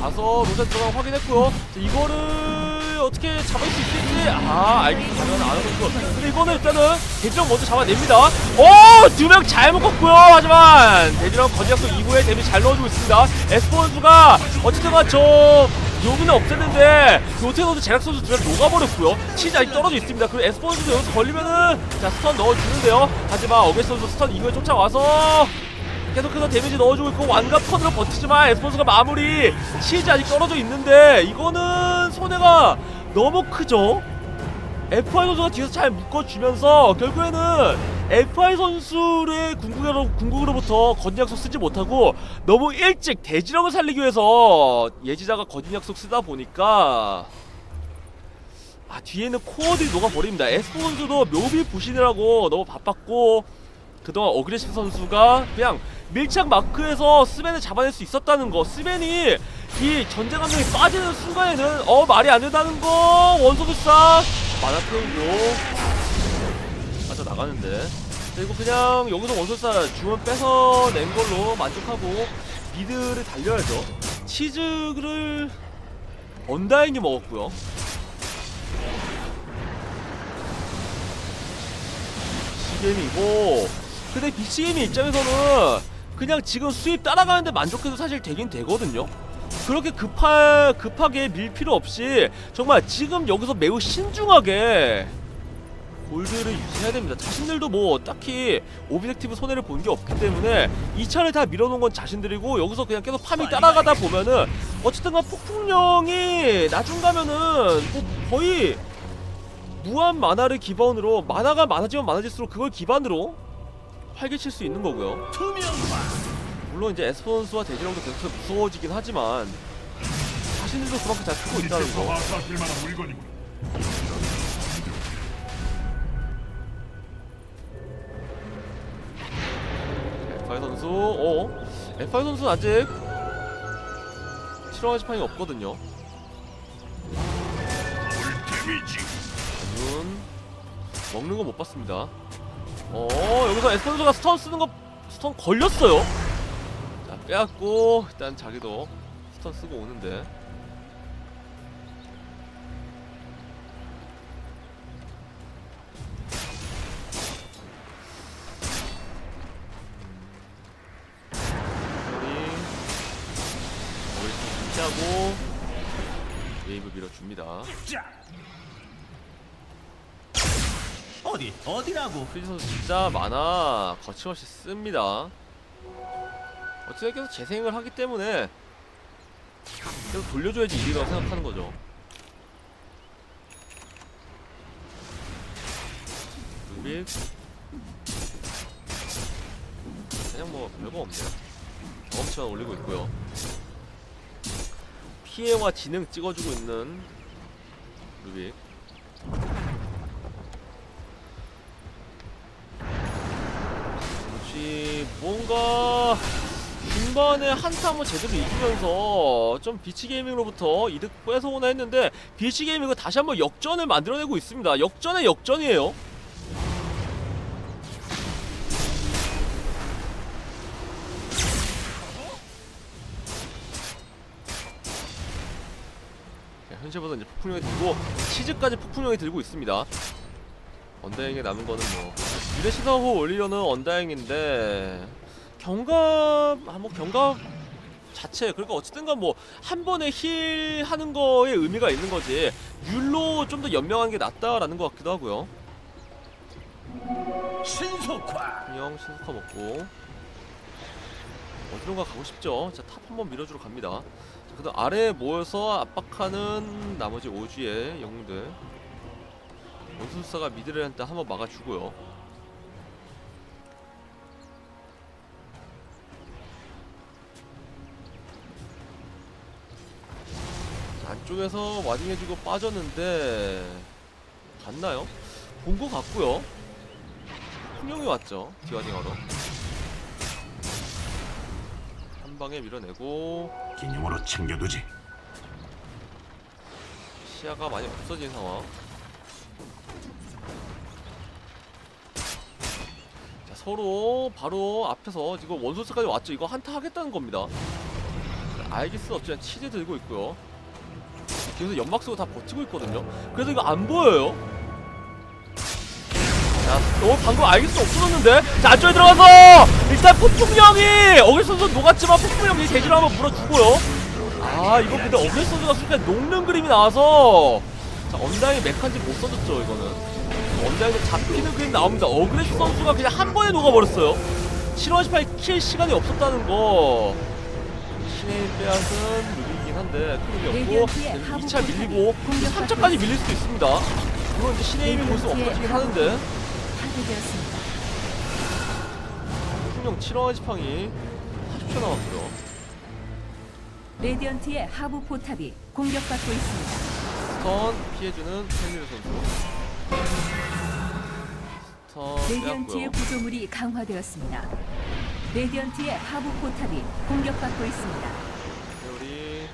가서 로젠 들어가 확인했고요. 자, 이거를 어떻게 잡을 수 있을지 아 알겠 가면 안 하고 근데 이거는 일단은 대지랑 먼저 잡아냅니다. 오! 두명 잘 묶었고요. 하지만 대지랑 건약도 이후에 데미 잘 넣어주고 있습니다. 에스포원수가 어쨌든 저 요기는 없앴는데 요태 선수 제락 선수 두명 녹아버렸고요. 아직 떨어져 있습니다. 그리고 에스포원수도 여기서 걸리면은 자 스턴 넣어주는데요. 하지만 어게스 선수 스턴 이후에 쫓아와서 계속해서 데미지 넣어주고 있고 완갑 턴으로 버티지만 에스포스가 마무리 치즈 아직 떨어져 있는데 이거는 손해가 너무 크죠 FI 선수가 뒤에서 잘 묶어주면서 결국에는 FI 선수의 궁극으로, 궁극으로부터 거진 약속 쓰지 못하고 너무 일찍 대지력을 살리기 위해서 예지자가 거진 약속 쓰다 보니까 아 뒤에는 코어들이 녹아버립니다. 에스포 선수도 묘비 부신이라고 너무 바빴고 그동안 어그레시브 선수가 그냥 밀착 마크에서 스벤을 잡아낼 수 있었다는 거. 스벤이 이 전쟁 감정이 빠지는 순간에는 어 말이 안 된다는 거. 원소 불사 만화 태우고 빠져 나가는데. 자, 이거 그냥 여기서 원소 불사 주문 뺏어낸 걸로 만족하고 미드를 달려야죠. 치즈를 언다잉이 먹었고요. BCM이고 근데 BCM 입장에서는 그냥 지금 수입 따라가는데 만족해도 사실 되긴 되거든요. 그렇게 급하, 급하게 밀 필요 없이 정말 지금 여기서 매우 신중하게 골드를 유지해야 됩니다 자신들도 뭐 딱히 objective 손해를 본 게 없기 때문에 이 차를 다 밀어놓은 건 자신들이고 여기서 그냥 계속 farming 따라가다 보면은 어쨌든간 폭풍령이 나중 가면은 뭐 거의 무한 만화를 기반으로 만화가 많아지면 많아질수록 그걸 기반으로 활개칠 수 있는 거고요. 물론 이제 에스퍼런스와 대지랑도 계속 무서워지긴 하지만 자신들도 그만큼 잘 쓰고 있다는 거. 에파이 선수, 어? 에파이 선수는 아직 7화 지판이 없거든요. 눈 먹는 거 못 봤습니다. 어 여기서 에스퍼런스가 스턴 쓰는 거 스턴 걸렸어요. 자 빼앗고 일단 자기도 스턴 쓰고 오는데 하고 웨이브 밀어줍니다. 자. 어디 어디라고? 프리즈 선수 진짜 많아 거침없이 씁니다 어쨌든 계속 재생을 하기 때문에 계속 돌려줘야지 이기라고 생각하는 거죠 루빅 그냥 뭐 별거 없네요. 경험치만 올리고 있고요. 피해와 지능 찍어주고 있는 루빅. 뭐지 뭔가 중반에 한타 한번 제대로 이기면서 좀 비치 게이밍으로부터 이득 뺏어오나 했는데 비치 게이밍은 다시 한번 역전을 만들어내고 있습니다. 역전의 역전이에요. 현실보다 이제 폭풍령이 들고 치즈까지 폭풍령이 들고 있습니다. 언다행에 남은 거는 뭐 미래 시사호 올리려는 언다행인데 경갑 아뭐 경갑 자체 그러니까 어쨌든간 뭐 한 번에 힐 하는 거에 의미가 있는 거지 율로 좀 더 연명한 게 낫다라는 것 같기도 하고요. 신속화. 그냥 신속화 먹고 어디론가 가고 싶죠. 자 탑 한번 밀어주러 갑니다. 자, 그다음 아래에 모여서 압박하는 나머지 오지의 영웅들 원술사가 미드를 한테 한번 막아주고요. 자, 안쪽에서 와딩해주고 빠졌는데 갔나요? 본 것 같고요. 풍경이 왔죠 디와딩하러 한 방에 밀어내고 기념으로 챙겨두지. 시야가 많이 없어진 상황. 자 서로 바로 앞에서 지금 원소스까지 왔죠. 이거 한타 하겠다는 겁니다. 수 없지만 치즈 들고 있고요. 뒤에서 연막 쓰고 다 버티고 있거든요. 그래서 이거 안 보여요 자, 너 방금 알길 수 없어졌는데? 자 안쪽에 들어가서! 일단 폭풍령이 어글 선수 녹았지만 폭풍령이 대지로 한번 물어주고요. 아 이거 근데 어글 선수가 순간 녹는 그림이 나와서! 자 언다이 메칸지 못 써줬죠 이거는. 언다이도 잡히는 그림 나옵니다. 어그레스 선수가 그냥 한 번에 녹아버렸어요. 7월 18일 킬 시간이 없었다는 거. 신의 빼앗은 루비이긴 한데 큰 의미 없고 레디언트의 2차 하부 밀리고 공격받고 3차까지 밀릴 수도 있습니다. 물론 이제 신의 힘이 볼수 없어지긴 하는데 파괴되었습니다. 분명 7월 지팡이 40초 남았고요 레디언트의 하부 포탑이 공격받고 있습니다. stun 피해주는 펜리르 선수 레디언트의 구조물이 강화되었습니다. 레디언트의 하부 포탑이 공격받고 있습니다. 우리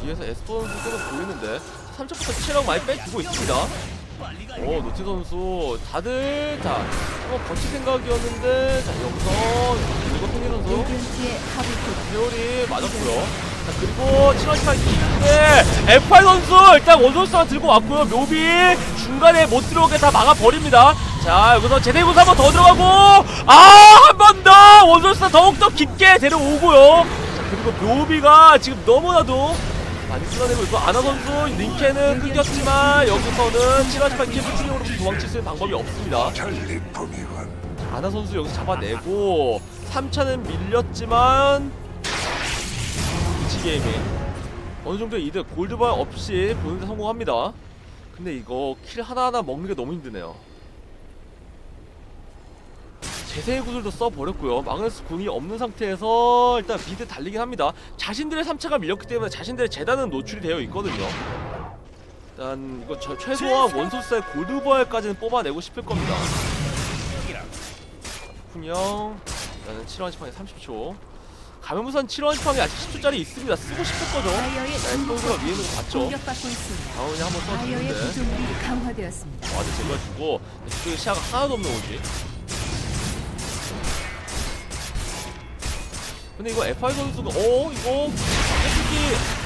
뒤에서 에스퍼 선수가 보이는데 3점부터 체력 많이 빼주고 있습니다 오 노티 선수 다들 자 한번 버틸 생각이었는데 자 여기서 그리고 펜리 선수 배율이 맞았고요. 자, 그리고 7월치가 이기는데 F8 선수 일단 원솔사 들고 왔고요. 묘비 중간에 못 들어오게 다 막아버립니다. 자, 여기서 제대구사 한번 더 들어가고 아, 한 번 더 원솔사 더욱더 깊게 데려오고요. 자, 그리고 묘비가 지금 너무나도 많이 끌어내고 있고 아나 선수 링케는 끊겼지만 여기서는 7월치가 키프팅으로 도망칠 수 있는 방법이 없습니다. 아나 선수 여기서 잡아내고 3차는 밀렸지만 위치 게이밍 어느 정도 이득 골드바 없이 보는데 성공합니다. 근데 이거 킬 하나하나 먹는 게 너무 힘드네요. 재생의 구슬도 써버렸고요. 마그네스 궁이 없는 상태에서 일단 미드 달리긴 합니다. 자신들의 3차가 밀렸기 때문에 자신들의 재단은 노출이 되어 있거든요. 일단 이거 저 최소한 원소스의 골드바알까지는 뽑아내고 싶을 겁니다. 풍령 일단은 7원 지팡이 30초 가면부산 7원 지팡이 아직 10초짜리 있습니다 쓰고 싶을 거죠 바이어의 자 중부 엑스포가 위에 포탑이 있는 거 봤죠. 다운이 한번 써주는데. 와드 제거해주고 시야가 하나도 없는 오지 근데 이거 F5 선수가 어 이거 솔직히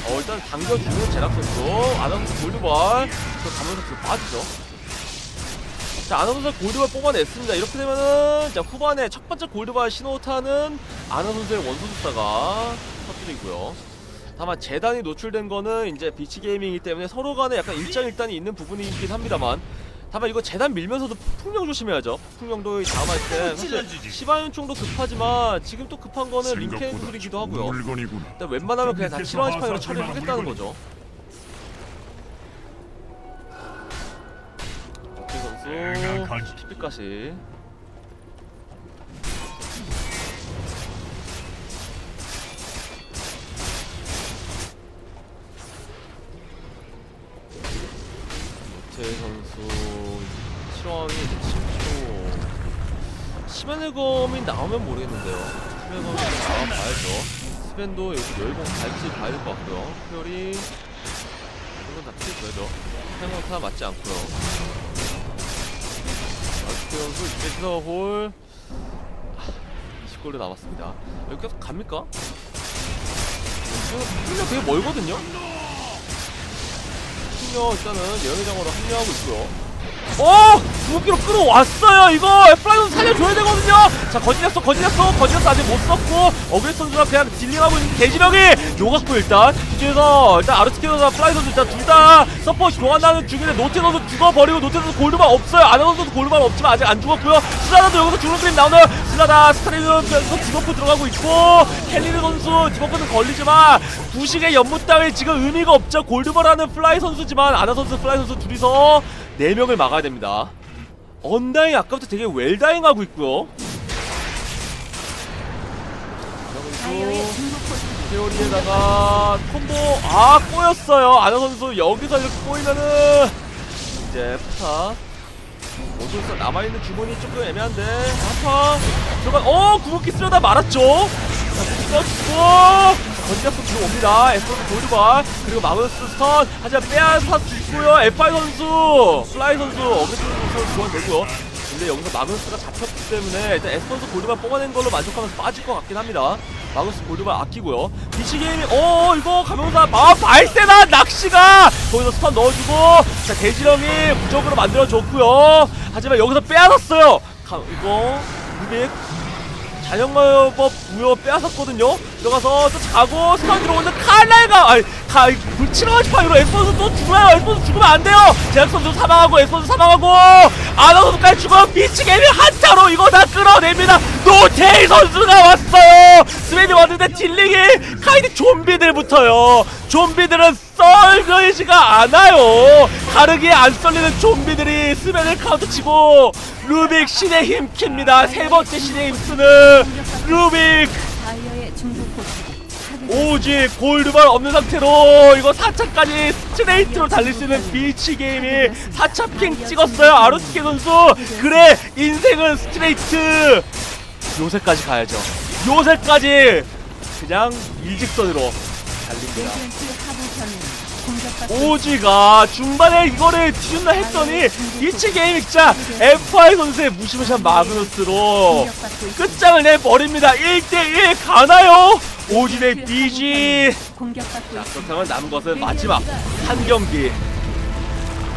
어 일단 당겨주는 제락 선수 아나운서 골드발 저 가면서 그 빠지죠. 자 아나운서 골드발 뽑아냈습니다. 이렇게 되면은 자 후반에 첫 번째 골드발 신호타는 아나운서의 원소수사가 터뜨리고요. 다만 재단이 노출된 거는 이제 비치 게이밍이기 때문에 서로 간에 약간 일장일단이 있는 부분이긴 합니다만 다만 이거 재단 밀면서도 풍령 조심해야죠. 풍령도 다음 할때 사실 시바연총도 급하지만 지금 또 급한 거는 링케인 구슬이기도 하고요. 일단 웬만하면 그냥 다 7화 스파이로 처리하겠다는 거죠. 어깨 선수 TP까지 선수 지. 피피까지 치면의 검이 나오면 모르겠는데요. 치면의 검이 좀 나와봐야죠. 스벤도 여기 열공 갈지 봐야 될 것 같고요. 페어리 이건 다 피해줘야죠. 생각보다 맞지 않고요. 선수 이제서 홀 20골로 남았습니다. 여기 계속 갑니까? 지금 되게 멀거든요? 팀력 일단은 예언회장으로 합류하고 있고요. 어! 무기로 끌어왔어요 이거. 플라이온 살려줘야 되거든요. 자 거짓했어 거짓했어. 거짓했어. 아직 못 썼고 어그레 선수가 그냥 딜링하고 있는 대지력이 녹았고 일단 뒤에서 일단 아르스키 선수와 플라이 선수 일단 둘 다 서포트 교환하는 중인데 노테 선수 죽어버리고 노테 선수 골드만 없어요. 아나 선수도 골드만 없지만 아직 안 죽었고요. 슬라다도 여기서 죽는 그림 나오나요 슬라다 스타리는 선수 디버프 들어가고 있고 켈리르 선수 디버프는 걸리지만 부식의 연무 따위 지금 의미가 없죠. 골드버라는 플라이 선수지만 아나 선수 플라이 선수 둘이서 4명을 막아야 됩니다. 언다잉 아까부터 되게 웰다잉 하고 있고요. 다이어의 중국 포탑이 페어리에다가 콤보 아 꼬였어요. 아나 선수 여기서 이렇게 꼬이면은 이제 파타. 오솔사 남아있는 주문이 조금 애매한데. 아파 들어가 어 구멍기 쓰려다 말았죠? 자 써주고 건지아스 들어옵니다. 에스퍼스 골드발. 그리고 마그너스 스턴. 하지만 빼앗아 주 고요. 에파이 선수 플라이 선수 어그레스 선수 교환되고요. 근데 여기서 마그너스가 잡혔기 때문에 일단 에스퍼스 골드발 뽑아낸 걸로 만족하면서 빠질 것 같긴 합니다. 마그너스 골드발 아끼고요. 비치 게임이 어 이거 가면서 아 발세나 낚시가! 거기서 스턴 넣어주고 자 대지령이 무적으로 만들어줬고요. 하지만 여기서 빼앗았어요. 가, 이거 무빅 자연마법 무효 빼앗았거든요. 들어가서 또 자고 스턴 들어오는 칼날가 아니 가 불치러가지 파이로 에스퍼스 또 죽어요. 에스퍼스 죽으면 안 돼요. 제약 선수 사망하고 에스퍼스 사망하고 아나 선수까지 죽어 미치게임이 한타로 이거 다 끌어냅니다. 노테이 선수가 왔어요. 스웨디 왔는데 딜링이 카이드 좀비들부터요. 좀비들은 썰거지가 않아요. 가르기에 안 썰리는 좀비들이 스맨을 카운트치고 루빅 신의 힘 킵니다. 세 번째 신의 힘 쓰는 루빅 오직 골드발 없는 상태로 이거 4차까지 스트레이트로 달릴 수 있는 비치 게임이 4차 핑 찍었어요. 아루스케 선수. 그래 인생은 스트레이트. 요새까지 가야죠. 요새까지 그냥 일직선으로 달립니다. 오지가 중반에 이거를 뒤준다 했더니 이치 게임 진짜 F5 선수의 무시무시한 마그누스로. 끝장을 내버립니다 1대1 가나요? 오지 대 공격받고 자. 그렇다면 남은 것은 마지막 한 경기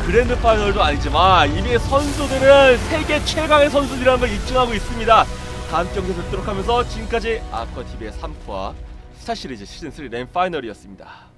그랜드 파이널도 아니지만 이미 선수들은 세계 최강의 선수들이라는 걸 입증하고 있습니다 다음 경기에서 뵙도록 하면서 지금까지 아쿠아TV의 3화 스타 시리즈 시즌3 랜 파이널이었습니다